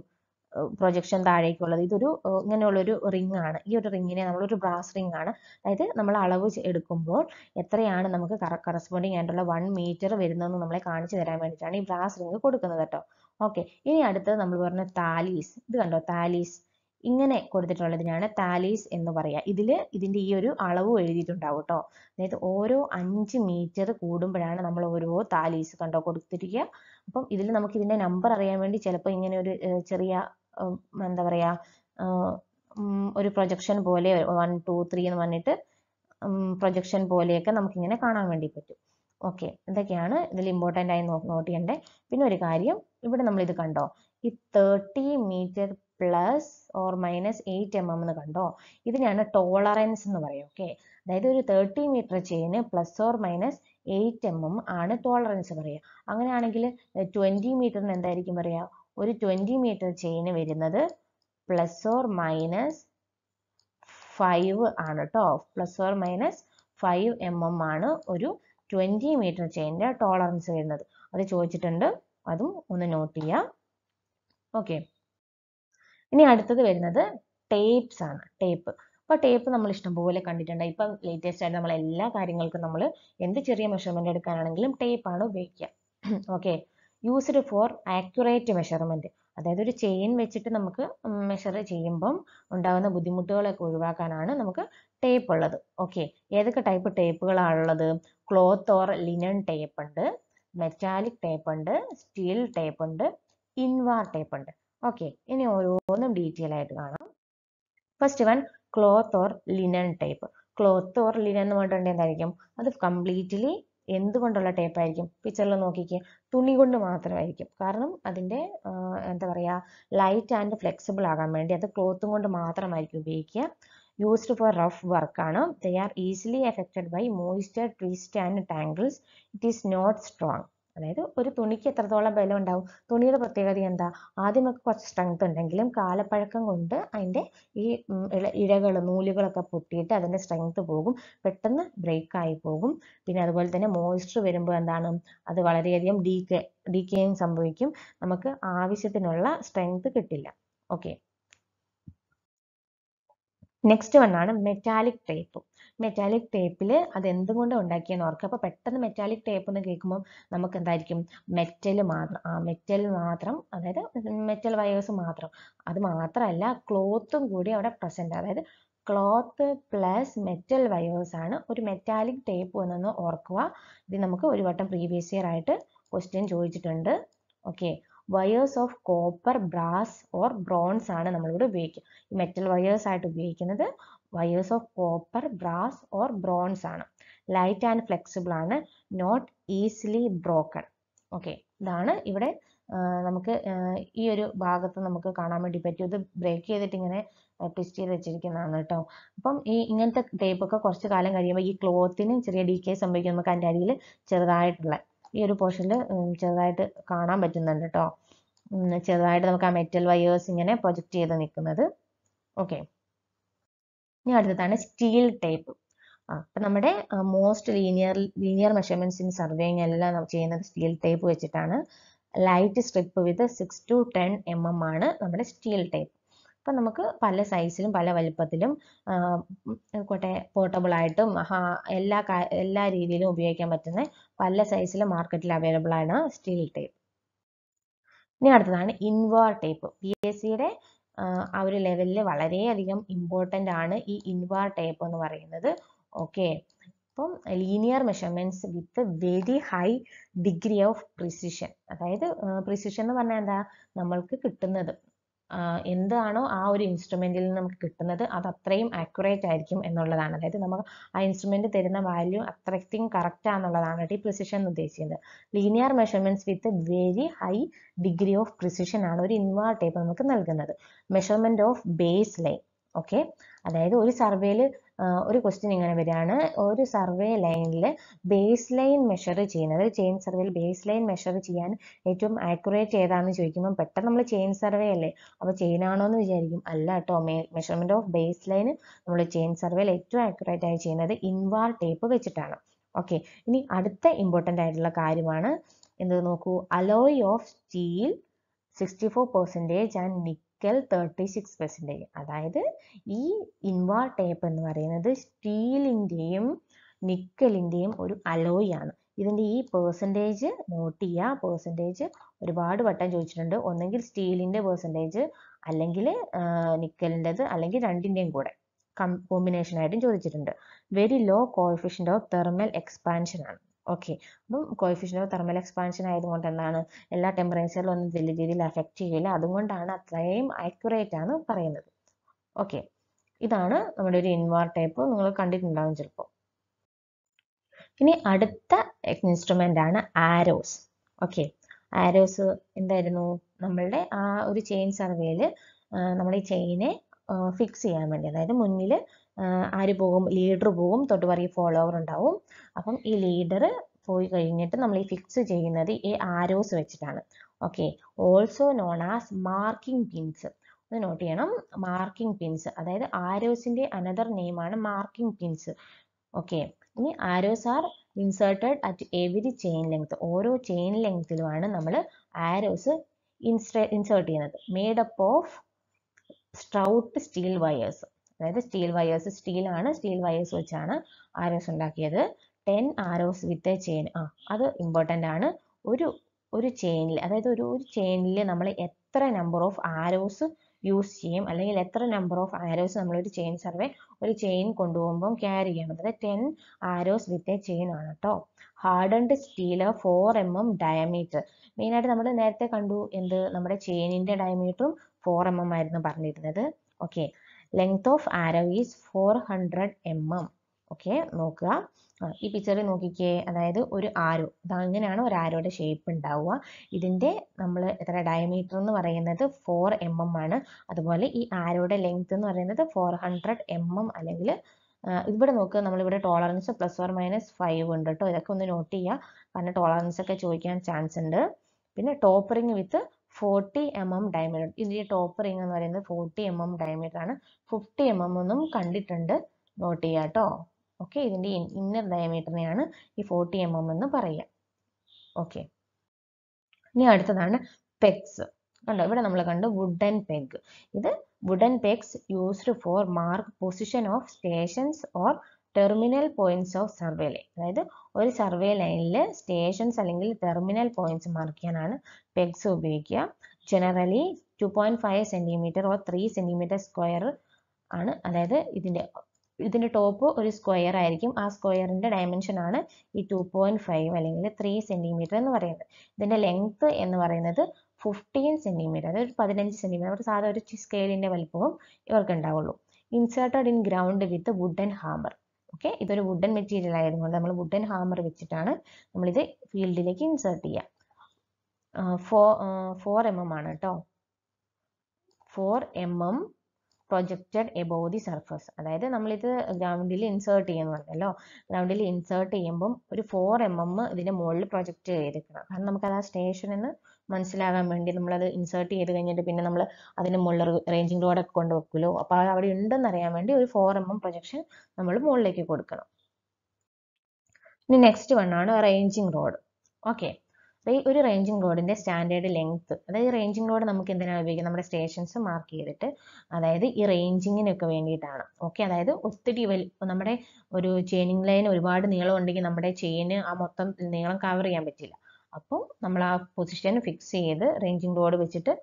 പ്രൊജക്ഷൻ താഴേക്കുള്ളത്. ഇതൊരു ഇങ്ങനെയുള്ളൊരു റിംഗ് ആണ്. ഈ ഒരു റിങ്ങിനെ നമ്മളൊരു ബ്രാസ് റിംഗ് ആണ്. അതായത് നമ്മൾ അളവ് എടുക്കുമ്പോൾ എത്രയാണ് നമുക്ക് കറസ്പോണ്ടിങ് ആയിട്ടുള്ള വൺ മീറ്റർ വരുന്നതെന്ന് നമ്മളെ കാണിച്ചു തരാൻ വേണ്ടിയിട്ടാണ് ഈ ബ്രാസ് റിംഗ് കൊടുക്കുന്നത് കേട്ടോ. ഓക്കെ ഇനി അടുത്തത് നമ്മൾ പറഞ്ഞ താലീസ് ഇത് കണ്ടോ? താലീസ് ഇങ്ങനെ കൊടുത്തിട്ടുള്ളതിനാണ് താലീസ് എന്ന് പറയുക ഇതിൽ ഇതിന്റെ ഈ ഒരു അളവ് എഴുതിയിട്ടുണ്ടാവും കേട്ടോ അതായത് ഓരോ അഞ്ച് മീറ്റർ കൂടുമ്പോഴാണ് നമ്മൾ ഓരോ താലീസ് കണ്ടോ കൊടുത്തിരിക്കുക അപ്പം ഇതിൽ നമുക്ക് ഇതിന്റെ നമ്പർ അറിയാൻ വേണ്ടി ചിലപ്പോൾ ഇങ്ങനെ ഒരു ചെറിയ എന്താ പറയാ ഒരു പ്രൊജക്ഷൻ പോലെ വൺ ടു ത്രീ എന്ന് പറഞ്ഞിട്ട് പ്രൊജക്ഷൻ പോലെയൊക്കെ നമുക്കിങ്ങനെ കാണാൻ വേണ്ടി പറ്റും. ഓക്കെ. ഇതൊക്കെയാണ് ഇതിൽ ഇമ്പോർട്ടന്റ് ആയി നോട്ട് ചെയ്യേണ്ടത് പിന്നെ ഒരു കാര്യം ഇവിടെ നമ്മൾ ഇത് കണ്ടോ? ഈ thirty metre plus or minus eight M M എന്ന് കണ്ടോ? ഇതിനെയാണ് ടോളറൻസ് എന്ന് പറയും ഓക്കെ അതായത് ഒരു thirty metre ചെയിന് plus or minus eight M M ആണ് ടോളറൻസ് പറയുക. അങ്ങനെയാണെങ്കിൽ ട്വന്റി മീറ്ററിന് എന്തായിരിക്കും പറയുക? ഒരു ട്വന്റി മീറ്റർ ചെയിന് വരുന്നത് പ്ലസ് ഓർ മൈനസ് ഫൈവ് ആണ് കേട്ടോ plus or minus five M M ആണ് ഒരു ട്വന്റി മീറ്റർ ചെയിന്റെ ടോളറൻസ് വരുന്നത്. അത് ചോദിച്ചിട്ടുണ്ട് അതും ഒന്ന് നോട്ട് ചെയ്യാം. ഓക്കെ ഇനി അടുത്തത് വരുന്നത് ടേപ്സ് ആണ്. ടേപ്പ് അപ്പോൾ ടേപ്പ് നമ്മൾ ഇഷ്ടംപോലെ കണ്ടിട്ടുണ്ട്. ഇപ്പം ലേറ്റസ്റ്റ് ആയിട്ട് നമ്മൾ എല്ലാ കാര്യങ്ങൾക്കും നമ്മൾ എന്ത് ചെറിയ മെഷർമെന്റ് എടുക്കാനാണെങ്കിലും ടേപ്പാണ് ഉപയോഗിക്കുക. Okay used for accurate measurement അതായത് ഒരു ചെയിൻ വെച്ചിട്ട് നമുക്ക് മെഷർ ചെയ്യുമ്പം ഉണ്ടാകുന്ന ബുദ്ധിമുട്ടുകളൊക്കെ ഒഴിവാക്കാനാണ് നമുക്ക് ടേപ്പ് ഉള്ളത്. ഓക്കെ ഏതൊക്കെ ടൈപ്പ് ടേപ്പുകളാണുള്ളത് ക്ലോത്ത് ഓർ ലിനൻ ടേപ്പ് ഉണ്ട്. മെറ്റാലിക് ടേപ്പ് ഉണ്ട്. സ്റ്റീൽ ടേപ്പ് ഉണ്ട്. ഇൻവാർ ടേപ്പ് ഉണ്ട്. ഓക്കെ ഇനി ഓരോന്നും ഡീറ്റെയിൽ ആയിട്ട് കാണാം. First one cloth or linen type cloth or linen എന്ന് പറഞ്ഞിട്ടുണ്ടെങ്കിൽ എന്തായിരിക്കും? അത് കംപ്ലീറ്റ്ലി എന്തുകൊണ്ടുള്ള ടേപ്പ് ആയിരിക്കും? പിക്ചറിൽ നോക്കിക്കുക തുണി കൊണ്ട് മാത്രമായിരിക്കും. കാരണം അതിന്റെ എന്താ പറയുക ലൈറ്റ് ആൻഡ് ഫ്ലെക്സിബിൾ ആകാൻ വേണ്ടി അത് ക്ലോത്തും കൊണ്ട് മാത്രമായിരിക്കും ഉപയോഗിക്കുക. യൂസ്ഡ് ഫോർ റഫ് വർക്കാണ് they are easily affected by moisture twist and tangles it is not strong അതായത് ഒരു തുണിക്ക് എത്രത്തോളം ബലം ഉണ്ടാവും തുണിയുടെ പ്രത്യേകത എന്താ? ആദ്യമൊക്കെ കുറച്ച് സ്ട്രെങ്ത് ഉണ്ടെങ്കിലും കാലപ്പഴക്കം കൊണ്ട് അതിന്റെ ഈ ഇഴകൾ നൂലുകളൊക്കെ പൊട്ടിയിട്ട് അതിന്റെ സ്ട്രെങ്ത് പോകും. പെട്ടെന്ന് ബ്രേക്ക് ആയി പോകും. പിന്നെ അതുപോലെ തന്നെ മോയ്സ്ചർ വരുമ്പോൾ എന്താണ്? അത് വളരെയധികം ഡീക്കെ ഡീക്കേയും സംഭവിക്കും. നമുക്ക് ആവശ്യത്തിനുള്ള സ്ട്രെങ്ത് കിട്ടില്ല. ഓക്കെ നെക്സ്റ്റ് വണ്ണാണ് മെറ്റാലിക് ടേപ്പ് മെറ്റാലിക് ടേപ്പിൽ അത് എന്തുകൊണ്ട് ഉണ്ടാക്കിയെന്ന് ഓർക്കുക. അപ്പോൾ പെട്ടെന്ന് മെറ്റാലിക് ടേപ്പ് എന്ന് കേൾക്കുമ്പോൾ നമുക്ക് എന്തായിരിക്കും? മെറ്റൽ മാത്രം ആ മെറ്റൽ മാത്രം അതായത് മെറ്റൽ വയേഴ്സ് മാത്രം. അത് മാത്രമല്ല ക്ലോത്തും കൂടി അവിടെ പ്രസന്റ് അതായത് ക്ലോത്ത് പ്ലസ് മെറ്റൽ വയേഴ്സ് ആണ് ഒരു മെറ്റാലിക് ടേപ്പ് എന്നൊന്ന് ഓർക്കുക. ഇത് നമുക്ക് ഒരു വട്ടം പ്രീവിയസ് ഇയർ ആയിട്ട് ക്വസ്റ്റ്യൻ ചോദിച്ചിട്ടുണ്ട്. Okay wires of copper brass or bronze ആണ് നമ്മളിവിടെ ഉപയോഗിക്കുക ഈ മെറ്റൽ വയേഴ്സ് ആയിട്ട് ഉപയോഗിക്കുന്നത്. Wires of copper brass or bronze ആണ്. ലൈറ്റ് ആൻഡ് ഫ്ലെക്സിബിൾ ആണ്. നോട്ട് ഈസിലി ബ്രോക്കൺ ഓക്കെ ഇതാണ് ഇവിടെ നമുക്ക് ഈ ഒരു ഭാഗത്ത് നമുക്ക് കാണാൻ വേണ്ടി പറ്റും. ഇത് ബ്രേക്ക് ചെയ്തിട്ട് ഇങ്ങനെ ട്വിസ്റ്റ് ചെയ്ത് വെച്ചിരിക്കുന്നതാണ് കേട്ടോ. അപ്പം ഈ ഇങ്ങനത്തെ ടേപ്പ് ഒക്കെ കുറച്ച് കാലം കഴിയുമ്പോൾ ഈ ക്ലോത്തിന് ചെറിയ ഡീക്കേ സംഭവിക്കും നമുക്ക് അതിന്റെ അടിയിൽ ചെറുതായിട്ടുള്ള ഈ ഒരു പോർഷനിൽ ചെറുതായിട്ട് കാണാൻ പറ്റുന്നുണ്ട് കേട്ടോ. ചെറുതായിട്ട് നമുക്ക് ആ മെറ്റൽ വയേഴ്സ് ഇങ്ങനെ പ്രൊജക്റ്റ് ചെയ്ത് നിൽക്കുന്നത്. ഓക്കെ ഇനി അടുത്തതാണ് സ്റ്റീൽ ടേപ്പ് അപ്പം നമ്മുടെ most linear linear measurements in surveying എല്ലാം ചെയ്യുന്നത് സ്റ്റീൽ ടേപ്പ് വെച്ചിട്ടാണ്. Light strip with six to ten M M ആണ് നമ്മുടെ സ്റ്റീൽ ടേപ്പ് അപ്പം നമുക്ക് പല സൈസിലും പല വലുപ്പത്തിലും കോട്ടെ പോർട്ടബിൾ ആയിട്ടും എല്ലാ എല്ലാ രീതിയിലും ഉപയോഗിക്കാൻ പറ്റുന്ന പല സൈസിലും മാർക്കറ്റിൽ അവൈലബിൾ ആണ് സ്റ്റീൽ ടേപ്പ് ഇനി അടുത്തതാണ് ഇൻവാർ ടേപ്പ് പി എസ് സിയുടെ ആ ഒരു ലെവലിൽ വളരെയധികം ഇമ്പോർട്ടന്റ് ആണ് ഈ ഇൻവാർ ടേപ്പ് എന്ന് പറയുന്നത്. ഓക്കെ അപ്പം linear measurements with very high degree of precision അതായത് പ്രിസിഷൻ എന്ന് പറഞ്ഞാൽ എന്താ? നമ്മൾക്ക് കിട്ടുന്നത്. എന്താണോ ആ ഒരു ഇൻസ്ട്രുമെന്റിൽ നിന്ന് നമുക്ക് കിട്ടുന്നത് അത് അത്രയും ആക്യുറേറ്റ് ആയിരിക്കും എന്നുള്ളതാണ്. അതായത് നമുക്ക് ആ ഇൻസ്ട്രുമെന്റ് തരുന്ന വാല്യൂ അത്രയ്ക്കും കറക്റ്റ് ആണെന്നുള്ളതാണ് ഈ പ്രിസിഷൻ എന്ന് ഉദ്ദേശിക്കുന്നത്. Linear measurements with very high degree of precision ആണ് ഒരു ഇൻവാർ ടേപ്പ് നമുക്ക് നൽകുന്നത്. Measurement of base line okay അതായത് ഒരു സർവേയിൽ ഒരു ക്വസ്റ്റ്യൻ ഇങ്ങനെ വരികയാണ്. ഒരു സർവേ ലൈനിൽ ബേസ് ലൈൻ മെഷർ ചെയ്യുന്നത്. ചെയിൻ സർവേയിൽ ബേസ് ലൈൻ മെഷർ ചെയ്യാൻ ഏറ്റവും ആക്യുറേറ്റ് ഏതാണെന്ന് ചോദിക്കുമ്പോൾ പെട്ടെന്ന് നമ്മൾ ചെയിൻ സർവേ അല്ലേ? അപ്പോൾ ചെയിൻ ആണോ എന്ന് വിചാരിക്കും. അല്ല കേട്ടോ മെഷർമെന്റ് ഓഫ് ബേസ് ലൈൻ നമ്മൾ ചെയിൻ സർവേയിൽ ഏറ്റവും ആക്യുറേറ്റ് ആയി ചെയ്യുന്നത് ഇൻവാർ ടേപ്പ് വെച്ചിട്ടാണ്. ഓക്കെ ഇനി അടുത്ത ഇമ്പോർട്ടന്റ് ആയിട്ടുള്ള കാര്യമാണ്. എന്ത് നോക്കൂ? Alloy of steel sixty four percentage and nickel thirty six percentage അതായത് ഈ ഇൻവാ ടേപ്പ് എന്ന് പറയുന്നത് സ്റ്റീലിന്റെയും നിക്കലിന്റെയും ഒരു അലോയ് ആണ്. ഇതിന്റെ ഈ പേഴ്സന്റേജ് നോട്ട് ചെയ്യുക പേഴ്സന്റേജ് ഒരുപാട് വട്ടം ചോദിച്ചിട്ടുണ്ട്. ഒന്നെങ്കിൽ സ്റ്റീലിന്റെ പേഴ്സന്റേജ് അല്ലെങ്കിൽ നിക്കലിന്റെത് അല്ലെങ്കിൽ രണ്ടിന്റെയും കൂടെ കോമ്പിനേഷൻ ആയിട്ടും ചോദിച്ചിട്ടുണ്ട്. Very low coefficient of thermal expansion ആണ്. ഓക്കെ അപ്പം കോഫിഷ്യന്റ് ഓഫ് തെർമൽ എക്സ്പാൻഷൻ ആയതുകൊണ്ട് എന്താണ് എല്ലാ ടെമ്പറേച്ചറിലും ഒന്നും വലിയ രീതിയിൽ അഫക്റ്റ് ചെയ്യില്ല. അതുകൊണ്ടാണ് അത്രയും ആക്യുറേറ്റ് ആണ് പറയുന്നത്. ഓക്കെ ഇതാണ് നമ്മുടെ ഒരു ഇൻവാർ ടൈപ്പ് നിങ്ങൾ കണ്ടിട്ടുണ്ടാവും ചിലപ്പോൾ. ഇനി അടുത്ത ഇൻസ്ട്രുമെന്റ് ആണ് ആരോസ് ഓക്കെ ആരോസ് എന്തായിരുന്നു? നമ്മളുടെ ആ ഒരു ചെയിൻ സർവേയിൽ നമ്മൾ ഈ ചെയിനെ ഫിക്സ് ചെയ്യാൻ വേണ്ടി അതായത് മുന്നിൽ ആര് പോകും? ലീഡർ പോകും. തൊട്ട് പറയും ഫോളോവർ ഉണ്ടാവും. അപ്പം ഈ ലീഡർ പോയി കഴിഞ്ഞിട്ട് നമ്മൾ ഈ ഫിക്സ് ചെയ്യുന്നത് ഈ ആരോസ് വെച്ചിട്ടാണ്. Okay also known as marking pins ഒന്ന് നോട്ട് ചെയ്യണം. മാർക്കിംഗ് പിൻസ് അതായത് ആരോസിന്റെ അനദർ നെയിമാണ് മാർക്കിംഗ് പിൻസ് ഓക്കെ ഇനി arrows are inserted at every chain length ഓരോ ചെയിൻ ലെങ്ത്തിലുമാണ് നമ്മൾ ആരോസ് ഇൻസേർട്ട് ചെയ്യുന്നത്. Made up of stout steel wires അതായത് സ്റ്റീൽ വയേഴ്സ് സ്റ്റീലാണ് സ്റ്റീൽ വയേഴ്സ് വെച്ചാണ് ആരോസ് ഉണ്ടാക്കിയത്. Ten arrows with a chain ആ അത് ഇമ്പോർട്ടന്റ് ആണ്. ഒരു ഒരു ചെയിനിൽ അതായത് ഒരു ഒരു ചെയിനിൽ നമ്മൾ എത്ര നമ്പർ ഓഫ് ആരോസ് യൂസ് ചെയ്യും അല്ലെങ്കിൽ എത്ര നമ്പർ ഓഫ് ആരോസ് ഒരു ചെയിൻ സർവേ ഒരു ചെയിൻ കൊണ്ടുപോകുമ്പോൾ ക്യാരി ചെയ്യണം അതായത് ten arrows with a chain ആണ് കേട്ടോ hardened steel four M M diameter മെയിനായിട്ട് നമ്മൾ നേരത്തെ കണ്ടു എന്ത്? നമ്മുടെ ചെയിനിന്റെ ഡയമീറ്ററും ഫോർ എം എം ആയിരുന്നു പറഞ്ഞിരുന്നത്. Okay length of arrow is four hundred M M okay നോക്കുക ഈ പിക്ചറിൽ നോക്കിക്കേ. അതായത് ഒരു ആരോ അങ്ങനെയാണ് ഒരു ആരോയുടെ ഷേപ്പ് ഉണ്ടാവുക. ഇതിന്റെ നമ്മൾ എത്ര ഡയമീറ്റർ എന്ന് പറയുന്നത് ഫോർ എം എം ആണ്. അതുപോലെ ഈ ആരോയുടെ ലെങ്ത് എന്ന് പറയുന്നത് ഫോർ ഹൺഡ്രഡ് എം എം അല്ലെങ്കിൽ ഇവിടെ നോക്കുക നമ്മളിവിടെ tolerance plus or minus five ഉണ്ട് കേട്ടോ ഇതൊക്കെ ഒന്ന് നോട്ട് ചെയ്യുക കാരണം ടോളറൻസ് ഒക്കെ ചോദിക്കാൻ ചാൻസ് ഉണ്ട്. പിന്നെ top ring with forty M M diameter ഇതിന്റെ ടോപ്പ് റിംഗ് എന്ന് പറയുന്നത് ഫോർട്ടി എം എം ഡയമീറ്റർ ആണ്. ഫിഫ്റ്റി എം എം ഒന്നും കണ്ടിട്ടുണ്ട്. നോട്ട് ചെയ്യുക കേട്ടോ ഓക്കെ ഇതിന്റെ ഇന്നർ ഡയമീറ്ററിനെയാണ് ഈ ഫോർട്ടി എം എം എന്ന് പറയുക. ഓക്കെ ഇനി അടുത്തതാണ് പെഗ്സ് കണ്ടോ ഇവിടെ നമ്മൾ കണ്ടു വുഡൻ പെഗ് ഇത് wooden pegs used for mark position of stations or terminal points of survey line അതായത് ഒരു സർവേ ലൈനിൽ സ്റ്റേഷൻസ് അല്ലെങ്കിൽ ടെർമിനൽ പോയിന്റ്സ് മാർക്ക് ചെയ്യാനാണ് പെഗ്സ് ഉപയോഗിക്കുക. Generally two point five centimetre or three centimetre square ആണ്. അതായത് ഇതിന്റെ ഇതിന്റെ ടോപ്പ് ഒരു സ്ക്വയർ ആയിരിക്കും. ആ സ്ക്വയറിന്റെ ഡയമെൻഷൻ ആണ് ഈ ടു പോയിന്റ് ഫൈവ് അല്ലെങ്കിൽ ത്രീ സെന്റിമീറ്റർ എന്ന് പറയുന്നത്. ഇതിന്റെ ലെങ്ത് എന്ന് പറയുന്നത് ഫിഫ്റ്റീൻ സെന്റിമീറ്റർ അതായത് പതിനഞ്ച് സെന്റിമീറ്റർ സാധാ ഒരു സ്കെയിലിന്റെ വലിപ്പവും ഇവർക്ക് ഉണ്ടാവുള്ളൂ inserted in ground with wooden hammer okay ഇതൊരു വുഡൻ മെറ്റീരിയൽ ആയതുകൊണ്ട് നമ്മൾ വുഡൻ ഹാമർ വെച്ചിട്ടാണ് നമ്മളിത് ഫീൽഡിലേക്ക് ഇൻസേർട്ട് ചെയ്യുക ഫോർ ഫോർ എം എം ആണ് കേട്ടോ four M M projected above the surface അതായത് നമ്മളിത് ഗ്രൗണ്ടിൽ ഇൻസേർട്ട് ചെയ്യുന്നു പറഞ്ഞല്ലോ. ഗ്രൗണ്ടിൽ ഇൻസേർട്ട് ചെയ്യുമ്പം ഒരു ഫോർ എം എം ഇതിന്റെ മുകളിൽ പ്രൊജക്റ്റ് ചെയ്തിരിക്കണം കാരണം നമുക്കത് ആ സ്റ്റേഷനിൽ എന്ന് മനസ്സിലാകാൻ വേണ്ടി നമ്മളത് ഇൻസേർട്ട് ചെയ്ത് കഴിഞ്ഞിട്ട് പിന്നെ നമ്മൾ അതിന് മുകളിൽ റേഞ്ചിങ് റോഡൊക്കെ കൊണ്ട് വെക്കുമല്ലോ അപ്പോൾ അവിടെ ഉണ്ടെന്ന് അറിയാൻ വേണ്ടി ഒരു ഫോർ എം എം പ്രൊജക്ഷൻ നമ്മൾ മുകളിലേക്ക് കൊടുക്കണം. ഇനി നെക്സ്റ്റ് വൺ ആണ് റേഞ്ചിങ് റോഡ് ഓക്കെ ഒരു റേഞ്ചിങ് റോഡിന്റെ സ്റ്റാൻഡേർഡ് ലെങ്ത് അതായത് റേഞ്ചിങ് റോഡ് നമുക്ക് എന്തിനാണ് ഉപയോഗിക്കുന്നത്? നമ്മുടെ സ്റ്റേഷൻസ് മാർക്ക് ചെയ്തിട്ട് അതായത് ഈ റേഞ്ചിങ്ങിനൊക്കെ വേണ്ടിയിട്ടാണ്. ഓക്കെ അതായത് ഒത്തിരി വലി നമ്മുടെ ഒരു ചെയിനിങ് ലൈൻ ഒരുപാട് നീളം ഉണ്ടെങ്കിൽ നമ്മുടെ ചെയിന് ആ മൊത്തം നീളം കവർ ചെയ്യാൻ പറ്റില്ല. അപ്പോൾ നമ്മൾ ആ പൊസിഷൻ ഫിക്സ് ചെയ്ത് റേഞ്ചിങ് റോഡ് വെച്ചിട്ട്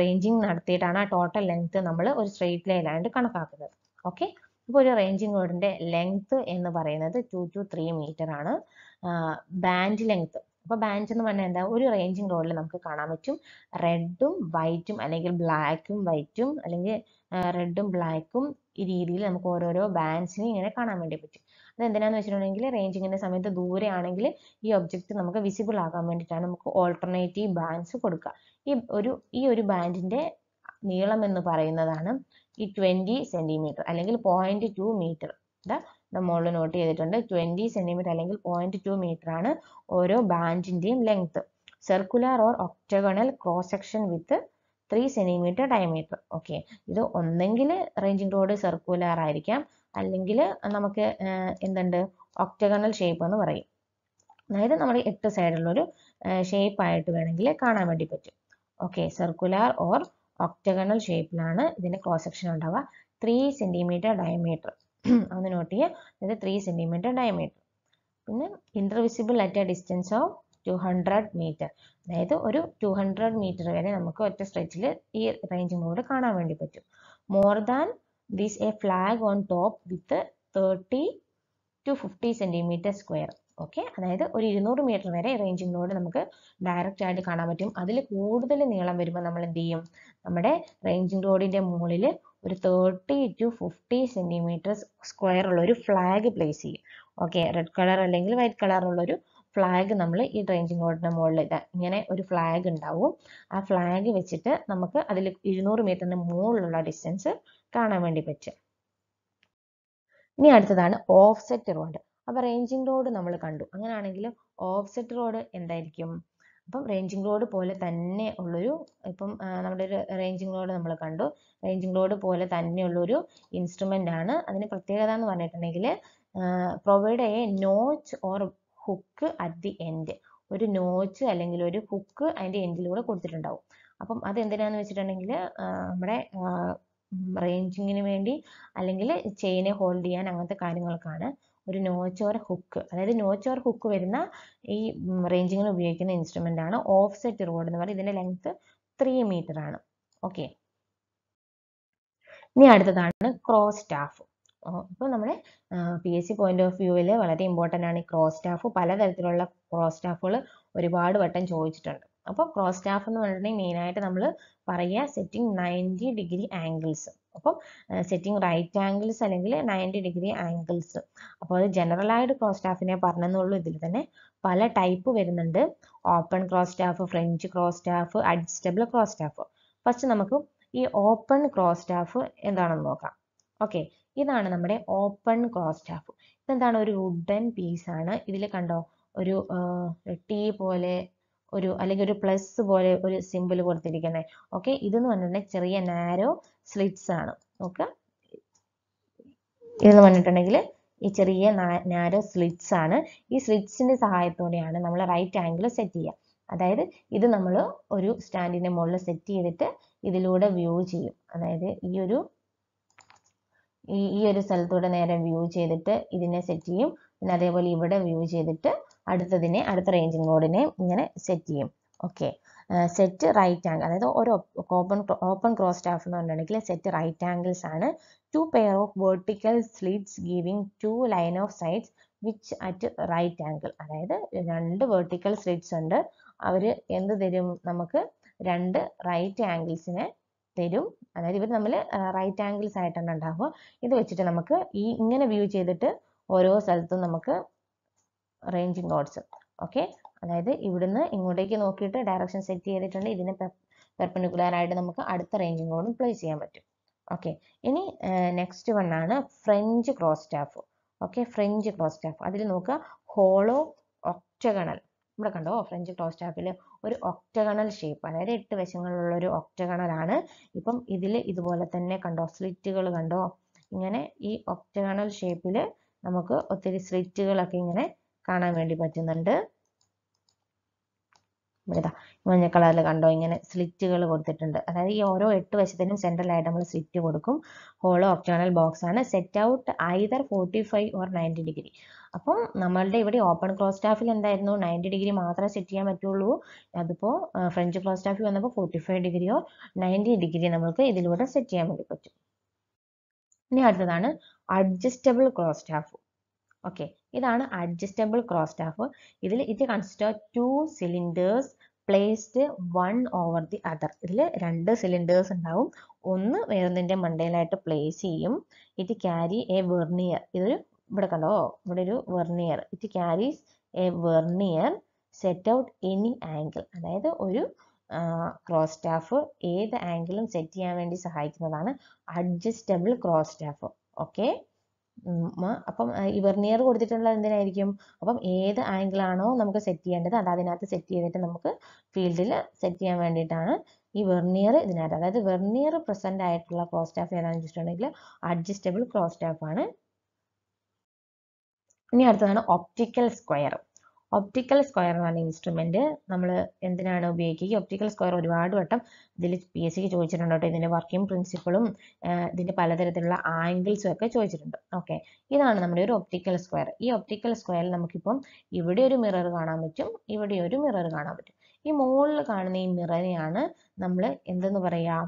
റേഞ്ചിങ് നടത്തിയിട്ടാണ് ആ ടോട്ടൽ ലെങ്ത് നമ്മൾ ഒരു സ്ട്രെയിറ്റ് ലൈനായിട്ട് കണക്കാക്കുന്നത്. ഓക്കെ ഇപ്പോൾ ഒരു റേഞ്ചിങ് റോഡിന്റെ ലെങ്ത് എന്ന് പറയുന്നത് ടു ടു ത്രീ മീറ്റർ ആണ്. ബാൻഡ് ലെങ്ത് അപ്പോൾ ബാൻഡ് എന്ന് പറഞ്ഞാൽ എന്താ? ഒരു റേഞ്ചിങ് റോഡിൽ നമുക്ക് കാണാൻ പറ്റും റെഡും വൈറ്റും അല്ലെങ്കിൽ ബ്ലാക്കും വൈറ്റും അല്ലെങ്കിൽ റെഡും ബ്ലാക്കും ഈ രീതിയിൽ നമുക്ക് ഓരോരോ ബാൻഡ്സിനെ ഇങ്ങനെ കാണാൻ വേണ്ടി പറ്റും. അത് എന്തിനാന്ന് വെച്ചിട്ടുണ്ടെങ്കിൽ റേഞ്ചിങ്ങിന്റെ സമയത്ത് ദൂരെ ആണെങ്കിൽ ഈ ഒബ്ജക്റ്റ് നമുക്ക് വിസിബിൾ ആകാൻ വേണ്ടിയിട്ടാണ് നമുക്ക് ഓൾട്ടർനേറ്റീവ് ബാൻഡ്സ് കൊടുക്കുക. ഈ ഒരു ഈ ഒരു ബാൻഡിന്റെ നീളം എന്ന് പറയുന്നതാണ് ഈ ട്വന്റി സെന്റിമീറ്റർ അല്ലെങ്കിൽ പോയിന്റ് ടു മീറ്റർ ഇതാ മുകളിൽ നോട്ട് ചെയ്തിട്ടുണ്ട്. ട്വന്റി സെന്റിമീറ്റർ അല്ലെങ്കിൽ പോയിന്റ് ടു മീറ്റർ ആണ് ഓരോ ബാൻഡിന്റെയും length circular or octagonal cross section with three centimetre diameter okay ഇത് ഒന്നെങ്കിൽ റേഞ്ചിങ് റോഡ് സർക്കുലർ ആയിരിക്കാം. അല്ലെങ്കിൽ നമുക്ക് എന്തുണ്ട്? ഒക്ടഗണൽ ഷേപ്പ് എന്ന് പറയും. അതായത് നമ്മുടെ എട്ട് ഷേപ്പ് ആയിട്ട് വേണമെങ്കിൽ കാണാൻ വേണ്ടി പറ്റും. ഓക്കെ സർക്കുലർ ഓർ ഒക്ടഗണൽ ഷേപ്പിലാണ് ഇതിന്റെ ക്രോസ് സെക്ഷൻ ഉണ്ടാവുക. ത്രീ സെന്റിമീറ്റർ ഡയമീറ്റർ ഒന്ന് നോട്ട് ചെയ്യുക. അതായത് ത്രീ സെന്റിമീറ്റർ ഡയമീറ്റർ പിന്നെ intervisible at a distance of two hundred metre അതായത് ഒരു ടു ഹൺഡ്രഡ് മീറ്റർ വരെ നമുക്ക് ഒറ്റ സ്ട്രെച്ചിൽ ഈ റേഞ്ചിങ് കൂടെ കാണാൻ വേണ്ടി പറ്റും. More than this a flag on top with thirty to fifty centimetre square okay അതായത് ഒരു ഇരുന്നൂറ് മീറ്റർ വരെ റേഞ്ചിങ് റോഡ് നമുക്ക് ഡയറക്റ്റ് ആയിട്ട് കാണാൻ പറ്റും. അതിൽ കൂടുതൽ നീളം വരുമ്പോൾ നമ്മൾ എന്ത് ചെയ്യും? നമ്മുടെ റേഞ്ചിങ് റോഡിന്റെ മുകളിൽ ഒരു thirty to fifty centimetre square ഉള്ള ഒരു ഫ്ലാഗ് പ്ലേസ് ചെയ്യും. ഓക്കെ റെഡ് കളർ അല്ലെങ്കിൽ വൈറ്റ് കളറുള്ളൊരു ഫ്ലാഗ് നമ്മൾ ഈ റേഞ്ചിങ് റോഡിന്റെ മുകളിൽ ഇതാ ഇങ്ങനെ ഒരു ഫ്ലാഗ് ഉണ്ടാവും. ആ ഫ്ലാഗ് വെച്ചിട്ട് നമുക്ക് അതിൽ ഇരുന്നൂറ് മീറ്ററിന് മുകളിലുള്ള ഡിസ്റ്റൻസ് കാണാൻ വേണ്ടി പറ്റും ഇനി അടുത്തതാണ് ഓഫ്സെറ്റ് റോഡ് അപ്പോൾ റേഞ്ചിങ് റോഡ് നമ്മൾ കണ്ടു. അങ്ങനെയാണെങ്കിൽ ഓഫ്സെറ്റ് റോഡ് എന്തായിരിക്കും? അപ്പം റേഞ്ചിങ് റോഡ് പോലെ തന്നെ ഉള്ളൊരു ഇപ്പം നമ്മുടെ ഒരു റേഞ്ചിങ് റോഡ് നമ്മൾ കണ്ടു. റേഞ്ചിങ് റോഡ് പോലെ തന്നെയുള്ളൊരു ഇൻസ്ട്രുമെന്റ് ആണ്. അതിന് പ്രത്യേകത എന്ന് പറഞ്ഞിട്ടുണ്ടെങ്കിൽ provide a notch or hook at the end ഒരു നോച്ച് അല്ലെങ്കിൽ ഒരു ഹുക്ക് അതിന്റെ എൻഡിലൂടെ കൊടുത്തിട്ടുണ്ടാവും. അപ്പം അത് എന്തിനാന്ന് വെച്ചിട്ടുണ്ടെങ്കിൽ നമ്മുടെ റേഞ്ചിങ്ങിന് വേണ്ടി അല്ലെങ്കിൽ ചെയിനെ ഹോൾഡ് ചെയ്യാൻ അങ്ങനത്തെ കാര്യങ്ങൾക്കാണ് ഒരു നോച്ച് ഓർ ഹുക്ക് അതായത് നോച്ച് ഓർ ഹുക്ക് വരുന്ന ഈ റേഞ്ചിങ്ങിന് ഉപയോഗിക്കുന്ന ഇൻസ്ട്രുമെന്റ് ആണ് ഓഫ് സെറ്റ് റോഡ് എന്ന് പറയുന്നത്. ഇതിന്റെ ലെങ്ത് ത്രീ മീറ്റർ ആണ്. ഓക്കെ ഇനി അടുത്തതാണ് ക്രോസ് സ്റ്റാഫ് ഇപ്പോൾ നമ്മുടെ P S C point of വ്യൂവിൽ വളരെ ഇമ്പോർട്ടന്റ് ആണ് ഈ ക്രോസ് സ്റ്റാഫ് പലതരത്തിലുള്ള ക്രോസ് സ്റ്റാഫുകൾ ഒരുപാട് വട്ടം ചോദിച്ചിട്ടുണ്ട്. അപ്പോൾ ക്രോസ് സ്റ്റാഫ് എന്ന് പറഞ്ഞിട്ടുണ്ടെങ്കിൽ മെയിനായിട്ട് നമ്മൾ പറയുക സെറ്റിംഗ് നയന്റി ഡിഗ്രി ആംഗിൾസ് അപ്പം സെറ്റിംഗ് റൈറ്റ് ആംഗിൾസ് അല്ലെങ്കിൽ നയന്റി ഡിഗ്രി ആംഗിൾസ് അപ്പോൾ അത് ജനറൽ ആയിട്ട് ക്രോസ് സ്റ്റാഫിനെ പറഞ്ഞെന്നുള്ളൂ. ഇതിൽ തന്നെ പല ടൈപ്പ് വരുന്നുണ്ട്. Open cross staff French cross staff adjustable cross staff first നമുക്ക് ഈ ഓപ്പൺ ക്രോസ് സ്റ്റാഫ് എന്താണെന്ന് നോക്കാം. ഓക്കെ ഇതാണ് നമ്മുടെ ഓപ്പൺ ക്രോസ് സ്റ്റാഫ് ഇതെന്താണ്? ഒരു വുഡൻ പീസ് ആണ്. ഇതിൽ കണ്ടോ? ഒരു ടീ പോലെ ഒരു അല്ലെങ്കിൽ ഒരു പ്ലസ് പോലെ ഒരു സിമ്പിൾ കൊടുത്തിരിക്കുന്നത് ഓക്കെ ഇതെന്ന് പറഞ്ഞിട്ടുണ്ടെങ്കിൽ ചെറിയ നാരോ സ്ലിറ്റ്സ് ആണ്. ഓക്കെ ഇതെന്ന് പറഞ്ഞിട്ടുണ്ടെങ്കിൽ ഈ ചെറിയ നാരോ സ്ലിറ്റ്സ് ആണ്. ഈ സ്ലിറ്റ്സിന്റെ സഹായത്തോടെയാണ് നമ്മൾ റൈറ്റ് ആംഗിൾ സെറ്റ് ചെയ്യുക. അതായത് ഇത് നമ്മൾ ഒരു സ്റ്റാൻഡിന്റെ മുകളിൽ സെറ്റ് ചെയ്തിട്ട് ഇതിലൂടെ വ്യൂ ചെയ്യും. അതായത് ഈ ഒരു ഈ ഈ ഒരു സ്ഥലത്തൂടെ നേരെ വ്യൂ ചെയ്തിട്ട് ഇതിനെ സെറ്റ് ചെയ്യും. പിന്നെ അതേപോലെ ഇവിടെ വ്യൂ ചെയ്തിട്ട് അടുത്തതിനെ അടുത്ത റേഞ്ചിങ് കോഡിനെ ഇങ്ങനെ സെറ്റ് ചെയ്യും. ഓക്കെ സെറ്റ് റൈറ്റ് ആംഗിൾ അതായത് ഒരു ഓപ്പൺ ഓപ്പൺ ക്രോസ് സ്റ്റാഫ് എന്ന് പറഞ്ഞിട്ടുണ്ടെങ്കിൽ സെറ്റ് റൈറ്റ് ആംഗിൾസ് ആണ്. Two pair of vertical slits giving two line of sights which at right angle അതായത് രണ്ട് വെർട്ടിക്കൽ സ്ലിറ്റ്സ് ഉണ്ട്. അവർ എന്ത് തരും? നമുക്ക് രണ്ട് റൈറ്റ് ആംഗിൾസിനെ തരും. അതായത് ഇവർ നമ്മൾ റൈറ്റ് ആംഗിൾസ് ആയിട്ടാണ് ഉണ്ടാവുക. ഇത് വെച്ചിട്ട് നമുക്ക് ഈ ഇങ്ങനെ വ്യൂ ചെയ്തിട്ട് ഓരോ സ്ഥലത്തും നമുക്ക് റേഞ്ചിങ് റോഡ്സ് ഓക്കെ അതായത് ഇവിടുന്ന് ഇങ്ങോട്ടേക്ക് നോക്കിയിട്ട് ഡയറക്ഷൻ സെറ്റ് ചെയ്തിട്ടുണ്ട്. ഇതിന് പെർപ്പൻഡിക്കുലർ ആയിട്ട് നമുക്ക് അടുത്ത റേഞ്ചിങ് റോഡും പ്ലേസ് ചെയ്യാൻ പറ്റും. ഓക്കെ ഇനി നെക്സ്റ്റ് വൺ ആണ് French cross staff okay French cross staff അതിൽ നോക്കുക ഹോളോ ഒക്ടഗണൽ ഇവിടെ കണ്ടോ? ഫ്രഞ്ച് ക്രോസ് സ്റ്റാഫിൽ ഒരു ഒക്ടഗണൽ ഷേപ്പ് അതായത് എട്ട് വശങ്ങളുള്ള ഒരു ഒക്ടഗണൽ ആണ്. ഇപ്പം ഇതിൽ ഇതുപോലെ തന്നെ കണ്ടോ? സ്ലിറ്റുകൾ കണ്ടോ? ഇങ്ങനെ ഈ ഒക്ടഗണൽ ഷേപ്പിൽ നമുക്ക് ഒത്തിരി സ്ലിറ്റുകളൊക്കെ ഇങ്ങനെ കാണാൻ വേണ്ടി പറ്റുന്നുണ്ട്. ഇവിടെ മഞ്ഞ കളറിൽ കണ്ടോ ഇങ്ങനെ സ്ലിറ്റുകൾ കൊടുത്തിട്ടുണ്ട്. അതായത് ഈ ഓരോ എട്ട് വശത്തിനും സെൻട്രലായിട്ട് നമ്മൾ സ്ലിറ്റ് കൊടുക്കും. ഹോളോ ഒക്ടാണൽ ബോക്സ് ആണ്. Set out either forty five or ninety degree അപ്പം നമ്മളുടെ ഇവിടെ ഓപ്പൺ ക്ലോസ് സ്റ്റാഫിൽ എന്തായിരുന്നു? നയന്റി ഡിഗ്രി മാത്രമേ സെറ്റ് ചെയ്യാൻ പറ്റുള്ളൂ. അതിപ്പോൾ ഫ്രഞ്ച് ക്ലോസ് സ്റ്റാഫിൽ വന്നപ്പോൾ ഫോർട്ടി ഫൈവ് ഡിഗ്രിയോ നയന്റി ഡിഗ്രി നമുക്ക് ഇതിലൂടെ സെറ്റ് ചെയ്യാൻ വേണ്ടി പറ്റും. ഇനി അടുത്തതാണ് അഡ്ജസ്റ്റബിൾ ക്ലോസ് സ്റ്റാഫ് ഓക്കെ ഇതാണ് അഡ്ജസ്റ്റബിൾ ക്രോസ് സ്റ്റാഫ് ഇതിൽ ഇത് consist two cylinders placed one over the other ഇതിൽ രണ്ട് സിലിണ്ടേഴ്സ് ഉണ്ടാവും. ഒന്ന് വേറൊന്നിന്റെ മണ്ടയിലായിട്ട് പ്ലേസ് ചെയ്യും. ഇറ്റ് ക്യാരി എ വെർണിയർ ഇതൊരു ഇവിടെ കണ്ടോ? ഇവിടെ ഒരു vernier it carries a vernier set out any angle അതായത് ഒരു ക്രോസ് സ്റ്റാഫ് ഏത് ആംഗിളും സെറ്റ് ചെയ്യാൻ വേണ്ടി സഹായിക്കുന്നതാണ് അഡ്ജസ്റ്റബിൾ ക്രോസ് സ്റ്റാഫ് ഓക്കെ അപ്പം ഈ വെർനിയർ കൊടുത്തിട്ടുള്ളത് എന്തിനായിരിക്കും? അപ്പം ഏത് ആംഗിൾ ആണോ നമുക്ക് സെറ്റ് ചെയ്യേണ്ടത് അത് അതിനകത്ത് സെറ്റ് ചെയ്തിട്ട് നമുക്ക് ഫീൽഡിൽ സെറ്റ് ചെയ്യാൻ വേണ്ടിയിട്ടാണ് ഈ വെർനിയർ ഇതിനകത്ത്. അതായത് വെർനിയർ പ്രസന്റ് ആയിട്ടുള്ള ക്രോസ് സ്റ്റാഫ് ഏതാണെന്ന് വെച്ചിട്ടുണ്ടെങ്കിൽ അഡ്ജസ്റ്റബിൾ ക്രോസ് സ്റ്റാഫ് ആണ്. ഇനി അടുത്തതാണ് ഒപ്റ്റിക്കൽ സ്ക്വയർ ഒപ്റ്റിക്കൽ സ്ക്വയർ എന്ന് പറഞ്ഞ ഇൻസ്ട്രുമെന്റ് നമ്മൾ എന്തിനാണ് ഉപയോഗിക്കുക? ഒപ്റ്റിക്കൽ സ്ക്വയർ ഒരുപാട് വട്ടം ഇതിൽ പി എസ് സിക്ക് ചോദിച്ചിട്ടുണ്ട് കേട്ടോ. ഇതിന്റെ വർക്കിംഗ് പ്രിൻസിപ്പിളും ഇതിന്റെ പലതരത്തിലുള്ള ആംഗിൾസും ഒക്കെ ചോദിച്ചിട്ടുണ്ട്. ഓക്കെ ഇതാണ് നമ്മുടെ ഒരു ഒപ്റ്റിക്കൽ സ്ക്വയർ ഈ ഒപ്റ്റിക്കൽ സ്ക്വയറിൽ നമുക്കിപ്പം ഇവിടെ ഒരു മിറർ കാണാൻ പറ്റും ഇവിടെ ഒരു മിറർ കാണാൻ പറ്റും. ഈ മുകളിൽ കാണുന്ന ഈ മിററിനെയാണ് നമ്മൾ എന്തെന്ന് പറയാ?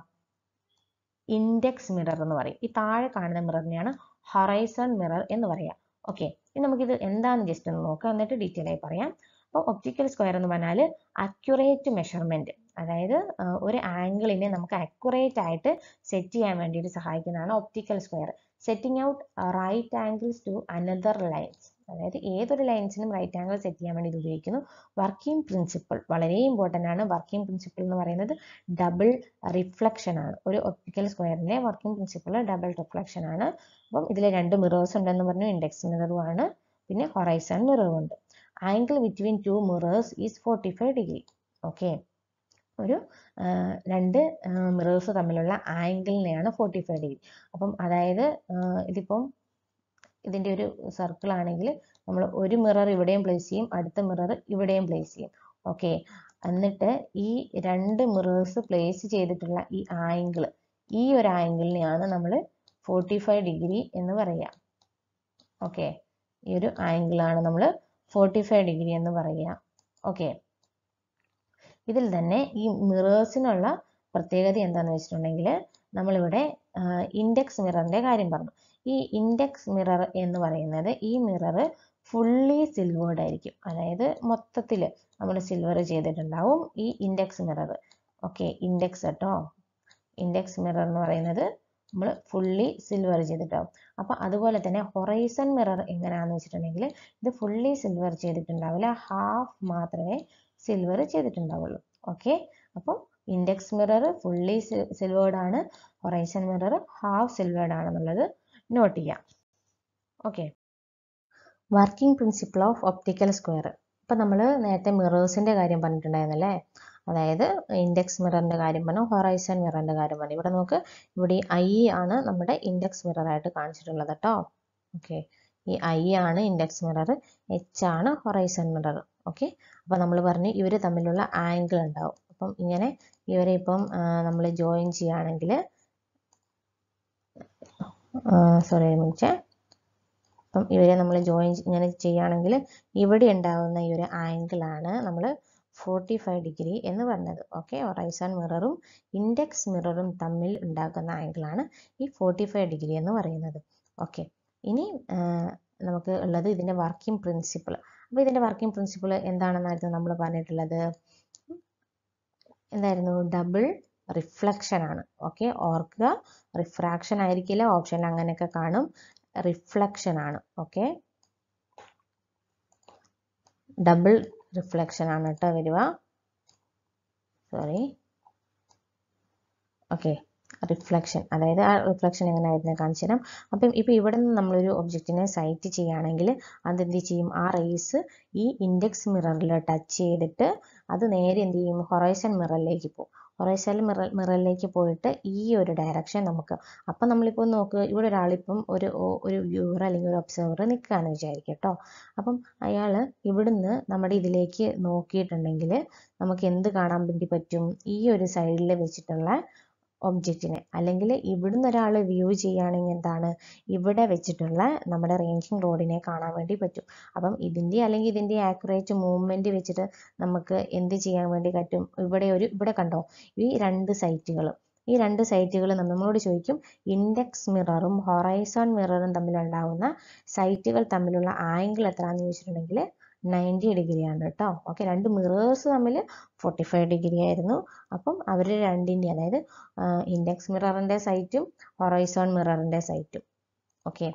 ഇൻഡെക്സ് മിറർ എന്ന് പറയും. ഈ താഴെ കാണുന്ന മിററിനെയാണ് ഹൊറൈസൺ മിറർ എന്ന് പറയാം. ഓക്കെ ഇനി നമുക്കിത് എന്താന്ന് ജസ്റ്റ് ഒന്ന് നോക്കാം. എന്നിട്ട് ഡീറ്റെയിൽ ആയി പറയാം. അപ്പോൾ ഒപ്റ്റിക്കൽ സ്ക്വയർ എന്ന് പറഞ്ഞാൽ അക്യുറേറ്റ് മെഷർമെന്റ് അതായത് ഒരു ആംഗിളിനെ നമുക്ക് അക്യുറേറ്റ് ആയിട്ട് സെറ്റ് ചെയ്യാൻ വേണ്ടിയിട്ട് സഹായിക്കുന്നതാണ് optical square setting out right angles to another lines അതായത് ഏതൊരു ലൈൻസിനും റൈറ്റ് ആംഗിൾ സെറ്റ് ചെയ്യാൻ വേണ്ടി ഇത് ഉപയോഗിക്കുന്നു. വർക്കിംഗ് പ്രിൻസിപ്പിൾ വളരെ ഇമ്പോർട്ടന്റ് ആണ്. വർക്കിംഗ് പ്രിൻസിപ്പിൾ എന്ന് പറയുന്നത് ഡബിൾ റിഫ്ലക്ഷൻ ആണ്. ഒരു ഒപ്റ്റിക്കൽ സ്ക്വയറിന്റെ വർക്കിംഗ് പ്രിൻസിപ്പിൾ ഡബിൾ റിഫ്ലക്ഷൻ ആണ്. അപ്പം ഇതിൽ രണ്ട് മിറേഴ്സ് ഉണ്ടെന്ന് പറഞ്ഞു. ഇൻഡെക്സ് മിററും ആണ്. പിന്നെ ഹൊറൈസൺ മിററും ഉണ്ട്. Angle between two mirrors is forty five degree okay ഒരു രണ്ട് മിറേഴ്സ് തമ്മിലുള്ള ആംഗിളിനെയാണ് ഫോർട്ടി ഫൈവ് ഡിഗ്രി അപ്പം അതായത് ഇതിപ്പം ഇതിന്റെ ഒരു സർക്കിൾ ആണെങ്കിൽ നമ്മൾ ഒരു മിറർ ഇവിടെയും പ്ലേസ് ചെയ്യും അടുത്ത മിറർ ഇവിടെയും പ്ലേസ് ചെയ്യും. ഓക്കെ എന്നിട്ട് ഈ രണ്ട് മിറേഴ്സ് പ്ലേസ് ചെയ്തിട്ടുള്ള ഈ ആംഗിൾ ഈ ഒരു ആംഗിളിനെയാണ് നമ്മൾ ഫോർട്ടി ഫൈവ് ഡിഗ്രി എന്ന് പറയുക. ഓക്കെ ഈ ഒരു ആംഗിളാണ് നമ്മൾ ഫോർട്ടി ഫൈവ് ഡിഗ്രി എന്ന് പറയുക. ഓക്കെ ഇതിൽ തന്നെ ഈ മിറേഴ്സിനുള്ള പ്രത്യേകത എന്താണെന്ന് വെച്ചിട്ടുണ്ടെങ്കിൽ നമ്മളിവിടെ ഇൻഡെക്സ് മിററിന്റെ കാര്യം പറഞ്ഞു. ഈ ഇൻഡെക്സ് മിറർ എന്ന് പറയുന്നത് ഈ മിറർ ഫുള്ളി സിൽവേർഡ് ആയിരിക്കും. അതായത് മൊത്തത്തിൽ നമ്മൾ സിൽവർ ചെയ്തിട്ടുണ്ടാവും ഈ ഇൻഡെക്സ് മിറർ ഓക്കെ ഇൻഡെക്സ് കേട്ടോ ഇൻഡെക്സ് മിറർ എന്ന് പറയുന്നത് നമ്മൾ ഫുള്ളി സിൽവർ ചെയ്തിട്ടാവും അപ്പോൾ അതുപോലെ തന്നെ ഹൊറൈസൺ മിറർ എങ്ങനെയാണെന്ന് വെച്ചിട്ടുണ്ടെങ്കിൽ ഇത് ഫുള്ളി സിൽവർ ചെയ്തിട്ടുണ്ടാവില്ല. ഹാഫ് മാത്രമേ സിൽവർ ചെയ്തിട്ടുണ്ടാവുള്ളൂ. ഓക്കെ അപ്പം ഇൻഡെക്സ് മിറർ ഫുള്ളി സിൽവേർഡ് ആണ്. ഹൊറൈസൺ മിറർ ഹാഫ് സിൽവേർഡ് ആണെന്നുള്ളത് നോട്ട് ചെയ്യാം. Okay working principle of optical square ഇപ്പം നമ്മൾ നേരത്തെ മിറേഴ്സിന്റെ കാര്യം പറഞ്ഞിട്ടുണ്ടായിരുന്നല്ലേ? അതായത് ഇൻഡെക്സ് മിററിന്റെ കാര്യം പറഞ്ഞു ഹൊറൈസൺ മിററിന്റെ കാര്യം പറഞ്ഞു. ഇവിടെ നമുക്ക് ഇവിടെ ഈ ഐ ആണ് നമ്മുടെ ഇൻഡെക്സ് മിററായിട്ട് കാണിച്ചിട്ടുള്ളത് കേട്ടോ ഓക്കെ ഈ ഐ ആണ് ഇൻഡെക്സ് മിറർ എച്ച് ആണ് ഹൊറൈസൺ മിറർ ഓക്കെ അപ്പോൾ നമ്മൾ പറഞ്ഞു ഇവർ തമ്മിലുള്ള ആംഗിൾ ഉണ്ടാവും. അപ്പം ഇങ്ങനെ ഇവരെ ഇപ്പം നമ്മൾ ജോയിൻ ചെയ്യുകയാണെങ്കിൽ സോറി ഒരു അപ്പം ഇവരെ നമ്മൾ ജോയിൻ ഇങ്ങനെ ചെയ്യുകയാണെങ്കിൽ ഇവിടെ ഉണ്ടാകുന്ന ഈ ഒരു ആംഗിളാണ് നമ്മൾ ഫോർട്ടി ഫൈവ് ഡിഗ്രി എന്ന് പറഞ്ഞത്. ഓക്കെ ഒറൈസൺ മിററും ഇൻഡെക്സ് മിററും തമ്മിൽ ഉണ്ടാക്കുന്ന ആംഗിളാണ് ഈ ഫോർട്ടി ഫൈവ് ഡിഗ്രി എന്ന് പറയുന്നത്. ഓക്കെ ഇനി നമുക്ക് ഉള്ളത് ഇതിന്റെ വർക്കിംഗ് പ്രിൻസിപ്പിൾ അപ്പോൾ ഇതിന്റെ വർക്കിംഗ് പ്രിൻസിപ്പിൾ എന്താണെന്നായിരുന്നു നമ്മൾ പറഞ്ഞിട്ടുള്ളത്? എന്തായിരുന്നു? ഡബിൾ റിഫ്ലക്ഷൻ ആണ്. ഓക്കെ ഓർക്കുക. റിഫ്രാക്ഷൻ ആയിരിക്കില്ല. ഓപ്ഷൻ അങ്ങനെയൊക്കെ കാണും. റിഫ്ലക്ഷൻ ആണ്. ഓക്കെ ഡബിൾ റിഫ്ലക്ഷൻ ആണ് കേട്ടോ വരിക. സോറി ഓക്കെ റിഫ്ലക്ഷൻ അതായത് ആ റിഫ്ലക്ഷൻ എങ്ങനെ വരുന്നത് കാണിച്ചു തരാം. അപ്പം ഇപ്പം ഇവിടെ നിന്ന് നമ്മളൊരു ഒബ്ജക്റ്റിനെ സൈറ്റ് ചെയ്യുകയാണെങ്കിൽ അതെന്ത് ചെയ്യും? ആ റേസ് ഈ ഇൻഡെക്സ് മിററിൽ ടച്ച് ചെയ്തിട്ട് അത് നേരെ എന്ത് ചെയ്യും? ഹൊറൈസൺ മിററിലേക്ക് പോകും. ഹൊറൈസൺ മിറർ മിററിലേക്ക് പോയിട്ട് ഈ ഒരു ഡയറക്ഷൻ നമുക്ക്. അപ്പം നമ്മളിപ്പോൾ നോക്കുക ഇവിടെ ഒരാളിപ്പം ഒരു ഒരു വ്യൂവർ അല്ലെങ്കിൽ ഒരു ഒബ്സർവർ നിൽക്കുകയാണെന്ന് വിചാരിക്കുക കേട്ടോ. അപ്പം അയാൾ ഇവിടുന്ന് നമ്മുടെ ഇതിലേക്ക് നോക്കിയിട്ടുണ്ടെങ്കിൽ നമുക്ക് എന്ത് കാണാൻ വേണ്ടി പറ്റും? ഈ ഒരു സൈഡിൽ വെച്ചിട്ടുള്ള ഒബ്ജക്റ്റിനെ അല്ലെങ്കിൽ ഇവിടുന്ന് ഒരാൾ വ്യൂ ചെയ്യുകയാണെങ്കിൽ എന്താണ്? ഇവിടെ വെച്ചിട്ടുള്ള നമ്മുടെ റേഞ്ചിങ് റോഡിനെ കാണാൻ വേണ്ടി പറ്റും. അപ്പം ഇതിന്റെ അല്ലെങ്കിൽ ഇതിന്റെ ആക്യുറേറ്റ് മൂവ്മെന്റ് വെച്ചിട്ട് നമുക്ക് എന്ത് ചെയ്യാൻ വേണ്ടി പറ്റും? ഇവിടെ ഒരു ഇവിടെ കണ്ടോ? ഈ രണ്ട് സൈറ്റുകൾ ഈ രണ്ട് സൈറ്റുകൾ നമ്മളോട് ചോദിക്കും ഇൻഡെക്സ് മിററും ഹൊറൈസോൺ മിററും തമ്മിലുണ്ടാകുന്ന സൈറ്റുകൾ തമ്മിലുള്ള ആംഗിൾ എത്രയാണെന്ന് ചോദിച്ചിട്ടുണ്ടെങ്കിൽ നയന്റി ഡിഗ്രി ആണ് കേട്ടോ. ഓക്കെ രണ്ട് മിറേഴ്സ് തമ്മിൽ ഫോർട്ടി ഫൈവ് ഡിഗ്രി ആയിരുന്നു. അപ്പം അവർ രണ്ടിന്റെ അതായത് ഇൻഡെക്സ് മിററിന്റെ സൈറ്റും ഹൊറൈസോൺ മിററിന്റെ സൈറ്റും ഓക്കെ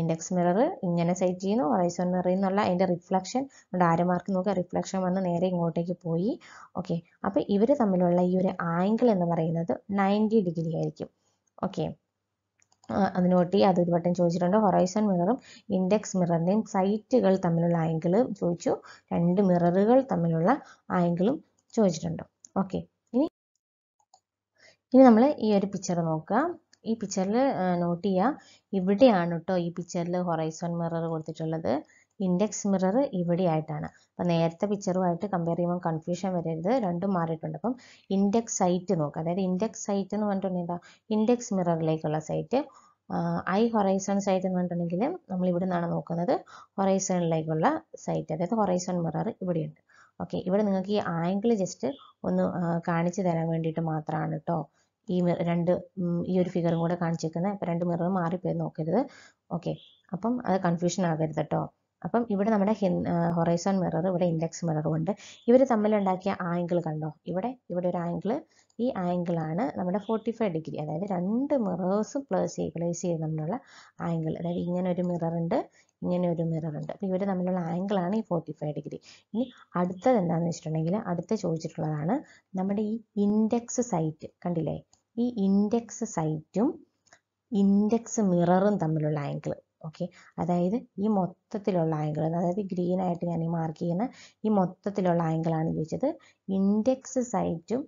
ഇൻഡെക്സ് മിറർ ഇങ്ങനെ സെറ്റ് ചെയ്യുന്നു ഹൊറൈസോൺ മിററിൽ നിന്നുള്ള അതിന്റെ റിഫ്ലക്ഷൻ ഇവിടെ ആരോ മാർക്ക് നോക്കുക? റിഫ്ലക്ഷൻ വന്ന് നേരെ ഇങ്ങോട്ടേക്ക് പോയി. ഓക്കെ അപ്പോൾ ഇവർ തമ്മിലുള്ള ഈ ഒരു ആംഗിൾ എന്ന് പറയുന്നത് നയന്റി ഡിഗ്രി ആയിരിക്കും. ഓക്കെ അത് നോട്ട് അതൊരു വട്ടം ചോദിച്ചിട്ടുണ്ട്. ഹൊറൈസൺ മിററും ഇൻഡെക്സ് മിററിന്റെയും സൈറ്റുകൾ തമ്മിലുള്ള ആംഗിൾ ചോദിച്ചു. രണ്ട് മിററുകൾ തമ്മിലുള്ള ആംഗിളും ചോദിച്ചിട്ടുണ്ട്. ഓക്കെ ഇനി ഇനി നമ്മൾ ഈ ഒരു പിക്ചർ നോക്കുക. ഈ പിക്ചറിൽ നോട്ട് ചെയ്യുക ഇവിടെയാണ് കേട്ടോ ഈ പിക്ചറിൽ ഹൊറൈസൺ മിറർ കൊടുത്തിട്ടുള്ളത്. ഇൻഡെക്സ് മിറർ ഇവിടെയായിട്ടാണ്. അപ്പം നേരത്തെ പിക്ചറുമായിട്ട് കമ്പയർ ചെയ്യുമ്പോൾ കൺഫ്യൂഷൻ വരരുത്. രണ്ടും മാറിയിട്ടുണ്ട്. അപ്പം ഇൻഡെക്സ് സൈറ്റ് നോക്കുക അതായത് ഇൻഡെക്സ് സൈറ്റ് എന്ന് പറഞ്ഞിട്ടുണ്ടെങ്കിൽ ഇൻഡെക്സ് മിററിലേക്കുള്ള സൈറ്റ് ഐ ഹൊറൈസൺ സൈറ്റ് എന്ന് പറഞ്ഞിട്ടുണ്ടെങ്കിൽ നമ്മൾ ഇവിടെ നിന്നാണ് നോക്കുന്നത് ഹൊറൈസണിലേക്കുള്ള സൈറ്റ് അതായത് ഹൊറൈസൺ മിറർ ഇവിടെയുണ്ട്. ഓക്കെ ഇവിടെ നിങ്ങൾക്ക് ഈ ആംഗിൾ ജസ്റ്റ് ഒന്ന് കാണിച്ചു തരാൻ വേണ്ടിയിട്ട് മാത്രമാണ് കേട്ടോ ഈ രണ്ട് ഈ ഒരു ഫിഗറും കൂടെ കാണിച്ചേക്കുന്നത് അപ്പം രണ്ട് മിറർ മാറിപ്പോയി നോക്കരുത്. ഓക്കെ അപ്പം അത് കൺഫ്യൂഷൻ ആകരുത് കേട്ടോ അപ്പം ഇവിടെ നമ്മുടെ ഹൊറൈസൺ മിറർ ഇവിടെ ഇൻഡെക്സ് മിററും ഉണ്ട്. ഇവർ തമ്മിലുണ്ടാക്കിയ ആംഗിൾ കണ്ടോ? ഇവിടെ ഇവിടെ ഒരു ആംഗിൾ ഈ ആംഗിളാണ് നമ്മുടെ ഫോർട്ടി ഫൈവ് ഡിഗ്രി. അതായത് രണ്ട് മിറേഴ്സ് പ്ലേസ് ഈക്വലൈസ് ചെയ്ത് തമ്മിലുള്ള ആംഗിൾ. അതായത് ഇങ്ങനെ ഒരു മിറർ ഉണ്ട് ഇങ്ങനെ ഒരു മിറർ ഉണ്ട്. അപ്പോൾ ഇവർ തമ്മിലുള്ള ആംഗിളാണ് ഈ ഫോർട്ടി ഫൈവ് ഡിഗ്രി. ഇനി അടുത്തത് എന്താണെന്ന് വെച്ചിട്ടുണ്ടെങ്കിൽ അടുത്ത ചോദിച്ചിട്ടുള്ളതാണ് നമ്മുടെ ഈ ഇൻഡെക്സ് സൈറ്റ് കണ്ടില്ലേ? ഈ ഇൻഡെക്സ് സൈറ്റും ഇൻഡെക്സ് മിററും തമ്മിലുള്ള ആംഗിൾ ഓക്കെ അതായത് ഈ മൊത്തത്തിലുള്ള ആംഗിൾ അതായത് ഗ്രീൻ ആയിട്ട് ഞാൻ ഈ മാർക്ക് ചെയ്യുന്ന ഈ മൊത്തത്തിലുള്ള ആംഗിളാണ് ചോദിച്ചത്. ഇൻഡെക്സ് സൈറ്റും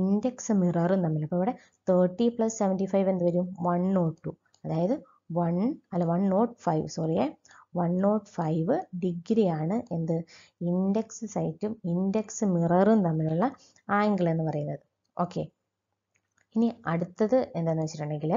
ഇൻഡെക്സ് മിററും തമ്മിൽ. അപ്പോൾ ഇവിടെ തേർട്ടി പ്ലസ് സെവന്റി ഫൈവ് എന്ത് വരും? വൺ നോട്ട് ടു അതായത് വൺ അല്ല വൺ നോട്ട് ഫൈവ് സോറിയേ വൺ നോട്ട് ഫൈവ് ഡിഗ്രിയാണ് എന്ത്? ഇൻഡെക്സ് സൈറ്റും ഇൻഡെക്സ് മിററും തമ്മിലുള്ള ആംഗിൾ എന്ന് പറയുന്നത്. ഓക്കെ ഇനി അടുത്തത് എന്താണെന്ന് വെച്ചിട്ടുണ്ടെങ്കിൽ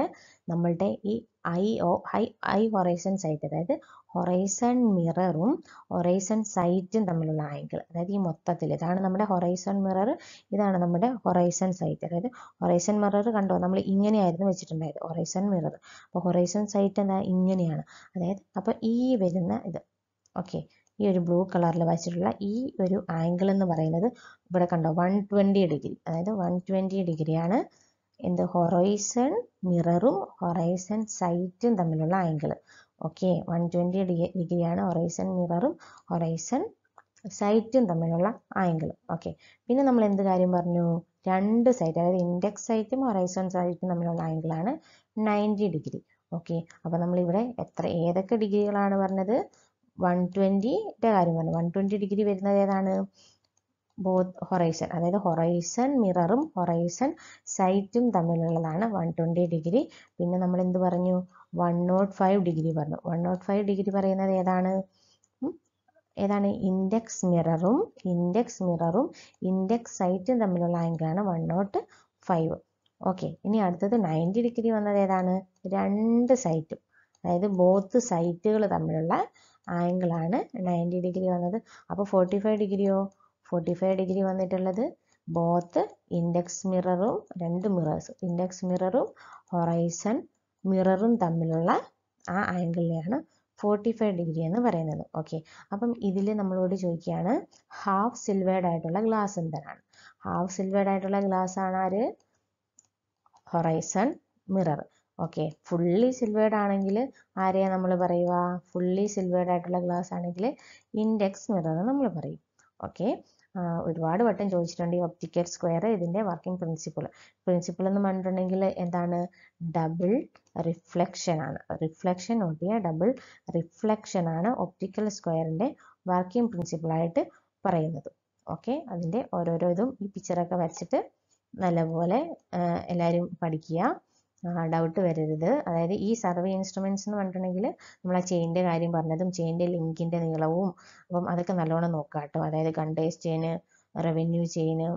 നമ്മളുടെ ഈ I O high I horizon sight അതായത് ഹൊറൈസൺ മിററും ഹൊറൈസൺ സൈറ്റും തമ്മിലുള്ള ആംഗിൾ അതായത് ഈ മൊത്തത്തിൽ ഇതാണ് നമ്മുടെ ഹൊറൈസൺ മിറർ ഇതാണ് നമ്മുടെ ഹൊറൈസൺ സൈറ്റ് അതായത് ഹൊറൈസൺ മിറർ കണ്ടോ? നമ്മൾ ഇങ്ങനെയായിരുന്നു വെച്ചിട്ടുണ്ടായത് ഹൊറൈസൺ മിറർ അപ്പോൾ ഹൊറൈസൺ സൈറ്റ് എന്താ? ഇങ്ങനെയാണ്. അതായത് അപ്പോൾ ഈ വരുന്ന ഇത് ഓക്കെ ഈ ഒരു ബ്ലൂ കളറിൽ വെച്ചിട്ടുള്ള ഈ ഒരു ആംഗിൾ എന്ന് പറയുന്നത് ഇവിടെ കണ്ടോ? വൺ ട്വന്റി ഡിഗ്രി അതായത് വൺ ട്വന്റി ഡിഗ്രിയാണ് എന്ത് ഹൊറൈസൺ മിററും ഹൊറൈസൺ സൈറ്റും തമ്മിലുള്ള ആംഗിൾ ഓക്കെ വൺ ട്വന്റി ഡിഗ്രിയാണ് ഹൊറൈസൺ മിററും ഹൊറൈസൺ സൈറ്റും തമ്മിലുള്ള ആംഗിൾ ഓക്കെ പിന്നെ നമ്മൾ എന്ത് കാര്യം പറഞ്ഞു? രണ്ട് സൈറ്റ് അതായത് ഇൻഡെക്സ് സൈറ്റും ഹൊറൈസൺ സൈറ്റും തമ്മിലുള്ള ആംഗിളാണ് നയന്റി ഡിഗ്രി. ഓക്കെ അപ്പോൾ നമ്മളിവിടെ എത്ര ഏതൊക്കെ ഡിഗ്രികളാണ് പറഞ്ഞത്? വൺ ട്വന്റിയുടെ കാര്യം പറഞ്ഞു. വൺ ട്വന്റി ഡിഗ്രി വരുന്നത് ഏതാണ്? ബോത്ത് ഹൊറൈസൺ അതായത് ഹൊറൈസൺ മിററും ഹൊറൈസൺ സൈറ്റും തമ്മിലുള്ളതാണ് വൺ ട്വന്റി ഡിഗ്രി പിന്നെ നമ്മൾ എന്ത് പറഞ്ഞു? വൺ നോട്ട് ഫൈവ് ഡിഗ്രി പറഞ്ഞു. വൺ നോട്ട് ഫൈവ് ഡിഗ്രി പറയുന്നത് ഏതാണ്? ഏതാണ്? ഇൻഡെക്സ് മിററും ഇൻഡെക്സ് മിററും ഇൻഡെക്സ് സൈറ്റും തമ്മിലുള്ള ആംഗിളാണ് വൺ നോട്ട് ഫൈവ് ഓക്കെ ഇനി അടുത്തത് നയന്റി ഡിഗ്രി വന്നത് ഏതാണ്? രണ്ട് സൈറ്റും അതായത് ബോത്ത് സൈറ്റുകൾ തമ്മിലുള്ള ആംഗിളാണ് നയന്റി ഡിഗ്രി വന്നത്. അപ്പോൾ ഫോർട്ടി ഫൈവ് ഡിഗ്രിയോ ഫോർട്ടി ഫൈവ് ഡിഗ്രി വന്നിട്ടുള്ളത് ബോത്ത് ഇൻഡെക്സ് മിററും രണ്ട് മിറേഴ്സ് ഇൻഡെക്സ് മിററും ഹൊറൈസൺ മിററും തമ്മിലുള്ള ആ ആംഗിളിനെയാണ് ഫോർട്ടി ഫൈവ് ഡിഗ്രി എന്ന് പറയുന്നത്. ഓക്കെ അപ്പം ഇതിൽ നമ്മളോട് ചോദിക്കുകയാണ് ഹാഫ് സിൽവേർഡ് ആയിട്ടുള്ള ഗ്ലാസ് എന്താണ്? ഹാഫ് സിൽവേർഡ് ആയിട്ടുള്ള ഗ്ലാസ് ആണ് ആര്? Horizon mirror okay fully silvered ആണെങ്കിൽ ആരെയാ നമ്മൾ പറയുക? ഫുള്ളി സിൽവേർഡ് ആയിട്ടുള്ള ഗ്ലാസ് ആണെങ്കിൽ ഇൻഡെക്സ് മിറർ നമ്മൾ പറയും. ഓക്കെ ഒരുപാട് വട്ടം ചോദിച്ചിട്ടുണ്ട് ഈ ഒപ്റ്റിക്കൽ സ്ക്വയർ ഇതിന്റെ വർക്കിംഗ് പ്രിൻസിപ്പിൾ പ്രിൻസിപ്പിൾ എന്ന് പറഞ്ഞിട്ടുണ്ടെങ്കിൽ എന്താണ്? ഡബിൾ റിഫ്ലക്ഷൻ ആണ്. റിഫ്ലക്ഷൻ നോട്ട് ഡബിൾ റിഫ്ലക്ഷൻ ആണ് ഒപ്റ്റിക്കൽ സ്ക്വയറിന്റെ വർക്കിംഗ് പ്രിൻസിപ്പിളായിട്ട് പറയുന്നത്. ഓക്കെ അതിന്റെ ഓരോരോ ഇതും ഈ പിക്ചറൊക്കെ വരച്ചിട്ട് നല്ലപോലെ എല്ലാവരും പഠിക്കുക. ഡൗട്ട് വരരുത്. അതായത് ഈ സർവേ ഇൻസ്ട്രുമെന്റ്സ് എന്ന് പറഞ്ഞിട്ടുണ്ടെങ്കിൽ നമ്മൾ ആ ചെയിന്റെ കാര്യം പറഞ്ഞതും ചെയിന്റെ ലിങ്കിന്റെ നീളവും അപ്പം അതൊക്കെ നല്ലോണം നോക്കുക കേട്ടോ അതായത് കണ്ടേഴ്സ് ചെയിന് റവന്യൂ ചെയിന്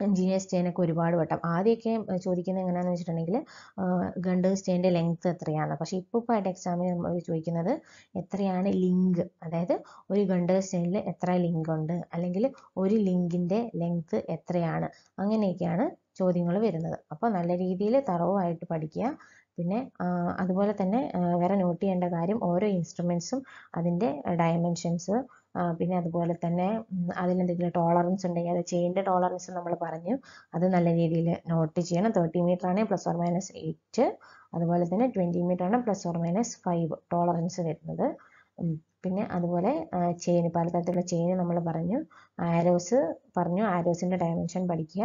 എൻജിനീയേഴ്സ് ചെയിനൊക്കെ ഒരുപാട് വട്ടം. ആദ്യമൊക്കെ ചോദിക്കുന്നത് എങ്ങനെയാണെന്ന് വെച്ചിട്ടുണ്ടെങ്കിൽ ഗണ്ടേഴ്സ് ചെയിന്റെ ലെങ്ത് എത്രയാണ് പക്ഷെ ഇപ്പോൾ ഇപ്പോൾ ആയിട്ട് എക്സാമിന് നമ്മൾ ചോദിക്കുന്നത് എത്രയാണ് ലിങ്ക് അതായത് ഒരു ഗണ്ടേഴ്സ് ചെയിനിൽ എത്ര ലിങ്ക് ഉണ്ട്? അല്ലെങ്കിൽ ഒരു ലിങ്കിന്റെ ലെങ്ത് എത്രയാണ്? അങ്ങനെയൊക്കെയാണ് ചോദ്യങ്ങൾ വരുന്നത്. അപ്പോൾ നല്ല രീതിയിൽ തറവുമായിട്ട് പഠിക്കുക. പിന്നെ അതുപോലെ തന്നെ വേറെ നോട്ട് ചെയ്യേണ്ട കാര്യം ഓരോ ഇൻസ്ട്രുമെൻസും അതിന്റെ ഡയമെൻഷൻസ് പിന്നെ അതുപോലെ തന്നെ അതിലെന്തെങ്കിലും ടോളറൻസ് ഉണ്ടെങ്കിൽ അത് ചെയിന്റെ ടോളറൻസ് നമ്മൾ പറഞ്ഞു അത് നല്ല രീതിയിൽ നോട്ട് ചെയ്യണം. തേർട്ടി മീറ്റർ ആണെങ്കിൽ പ്ലസ് ഓർ മൈനസ് എയ്റ്റ് അതുപോലെ തന്നെ ട്വന്റി മീറ്റർ ആണ് plus or minus five tolerance വരുന്നത്. പിന്നെ അതുപോലെ ചെയിൻ പലതരത്തിലുള്ള ചെയിൻ നമ്മൾ പറഞ്ഞു ആരോസ് പറഞ്ഞു ആരോസിന്റെ ഡയമെൻഷൻ പഠിക്കുക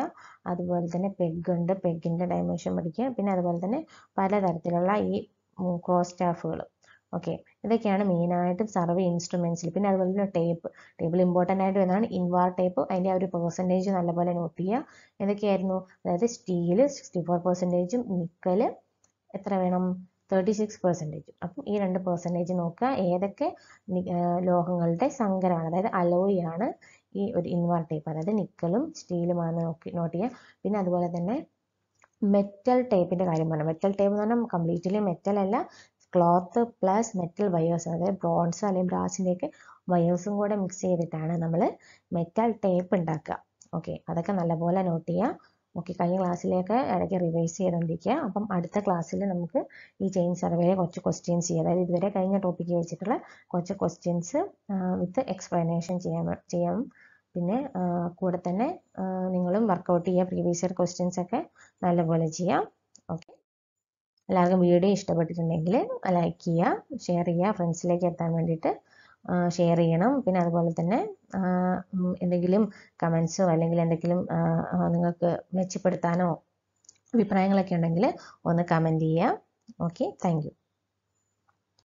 അതുപോലെ തന്നെ പെഗ് ഉണ്ട് പെഗിന്റെ ഡയമെൻഷൻ പഠിക്കുക പിന്നെ അതുപോലെ തന്നെ പലതരത്തിലുള്ള ഈ ക്രോസ് സ്റ്റാഫുകൾ ഓക്കെ ഇതൊക്കെയാണ് മെയിനായിട്ട് സർവേ ഇൻസ്ട്രുമെൻസിൽ പിന്നെ അതുപോലെ തന്നെ ടേപ്പ് ടേബിൾ ഇമ്പോർട്ടന്റ് ആയിട്ട് വരുന്നതാണ് ഇൻവാർ ടേപ്പ് അതിന്റെ ആ ഒരു പെർസെന്റേജ് നല്ലപോലെ നോട്ട് ചെയ്യുക. എന്തൊക്കെയായിരുന്നു? അതായത് സ്റ്റീൽ സിക്സ്റ്റി ഫോർ പെർസെന്റേജും നിക്കൽ എത്ര വേണം? തേർട്ടി സിക്സ് പെർസെന്റേജും അപ്പം ഈ രണ്ട് പെർസെന്റേജ് നോക്കുക. ഏതൊക്കെ ലോഹങ്ങളുടെ സങ്കരമാണ്? അതായത് അലോയ് ആണ് ഈ ഒരു ഇൻവാർ ടൈപ്പ് അതായത് നിക്കലും സ്റ്റീലുമാണ് നോക്കി നോട്ട് ചെയ്യുക. പിന്നെ അതുപോലെ തന്നെ മെറ്റൽ ടേപ്പിന്റെ കാര്യം പറഞ്ഞു മെറ്റൽ ടേപ്പ് എന്ന് പറഞ്ഞാൽ കംപ്ലീറ്റ്ലി മെറ്റൽ അല്ല ക്ലോത്ത് പ്ലസ് മെറ്റൽ വയേഴ്സ് അതായത് ബ്രോൺസ് അല്ലെങ്കിൽ ബ്രാസിന്റെയൊക്കെ വയേഴ്സും കൂടെ മിക്സ് ചെയ്തിട്ടാണ് നമ്മൾ മെറ്റൽ ടേപ്പ് ഉണ്ടാക്കുക. ഓക്കെ അതൊക്കെ നല്ലപോലെ നോട്ട് ചെയ്യുക. ഓക്കെ കഴിഞ്ഞ ക്ലാസ്സിലേക്ക് ഇടയ്ക്ക് റിവൈസ് ചെയ്തുകൊണ്ടിരിക്കുക അപ്പം അടുത്ത ക്ലാസ്സിൽ നമുക്ക് ഈ ചെയിൻ സർവേയിലെ കുറച്ച് ക്വസ്റ്റ്യൻസ് ചെയ്യുക അതായത് ഇതുവരെ കഴിഞ്ഞ ടോപ്പിക്ക് വെച്ചിട്ടുള്ള കുറച്ച് ക്വസ്റ്റ്യൻസ് വിത്ത് എക്സ്പ്ലനേഷൻ ചെയ്യാൻ ചെയ്യാം പിന്നെ കൂടെ തന്നെ നിങ്ങളും വർക്കൗട്ട് ചെയ്യുക പ്രീവിയസ് ഇയർ ക്വസ്റ്റ്യൻസ് ഒക്കെ നല്ലപോലെ ചെയ്യാം. ഓക്കെ. എല്ലാവർക്കും വീഡിയോ ഇഷ്ടപ്പെട്ടിട്ടുണ്ടെങ്കിൽ ലൈക്ക് ചെയ്യുക ഷെയർ ചെയ്യുക ഫ്രണ്ട്സിലേക്ക് എത്താൻ വേണ്ടിയിട്ട് ഷെയർ ചെയ്യണം. പിന്നെ അതുപോലെ തന്നെ എന്തെങ്കിലും കമൻസോ അല്ലെങ്കിൽ എന്തെങ്കിലും നിങ്ങൾക്ക് മെച്ചപ്പെടുത്താനോ അഭിപ്രായങ്ങളൊക്കെ ഉണ്ടെങ്കിൽ ഒന്ന് കമന്റ് ചെയ്യാം. Okay thank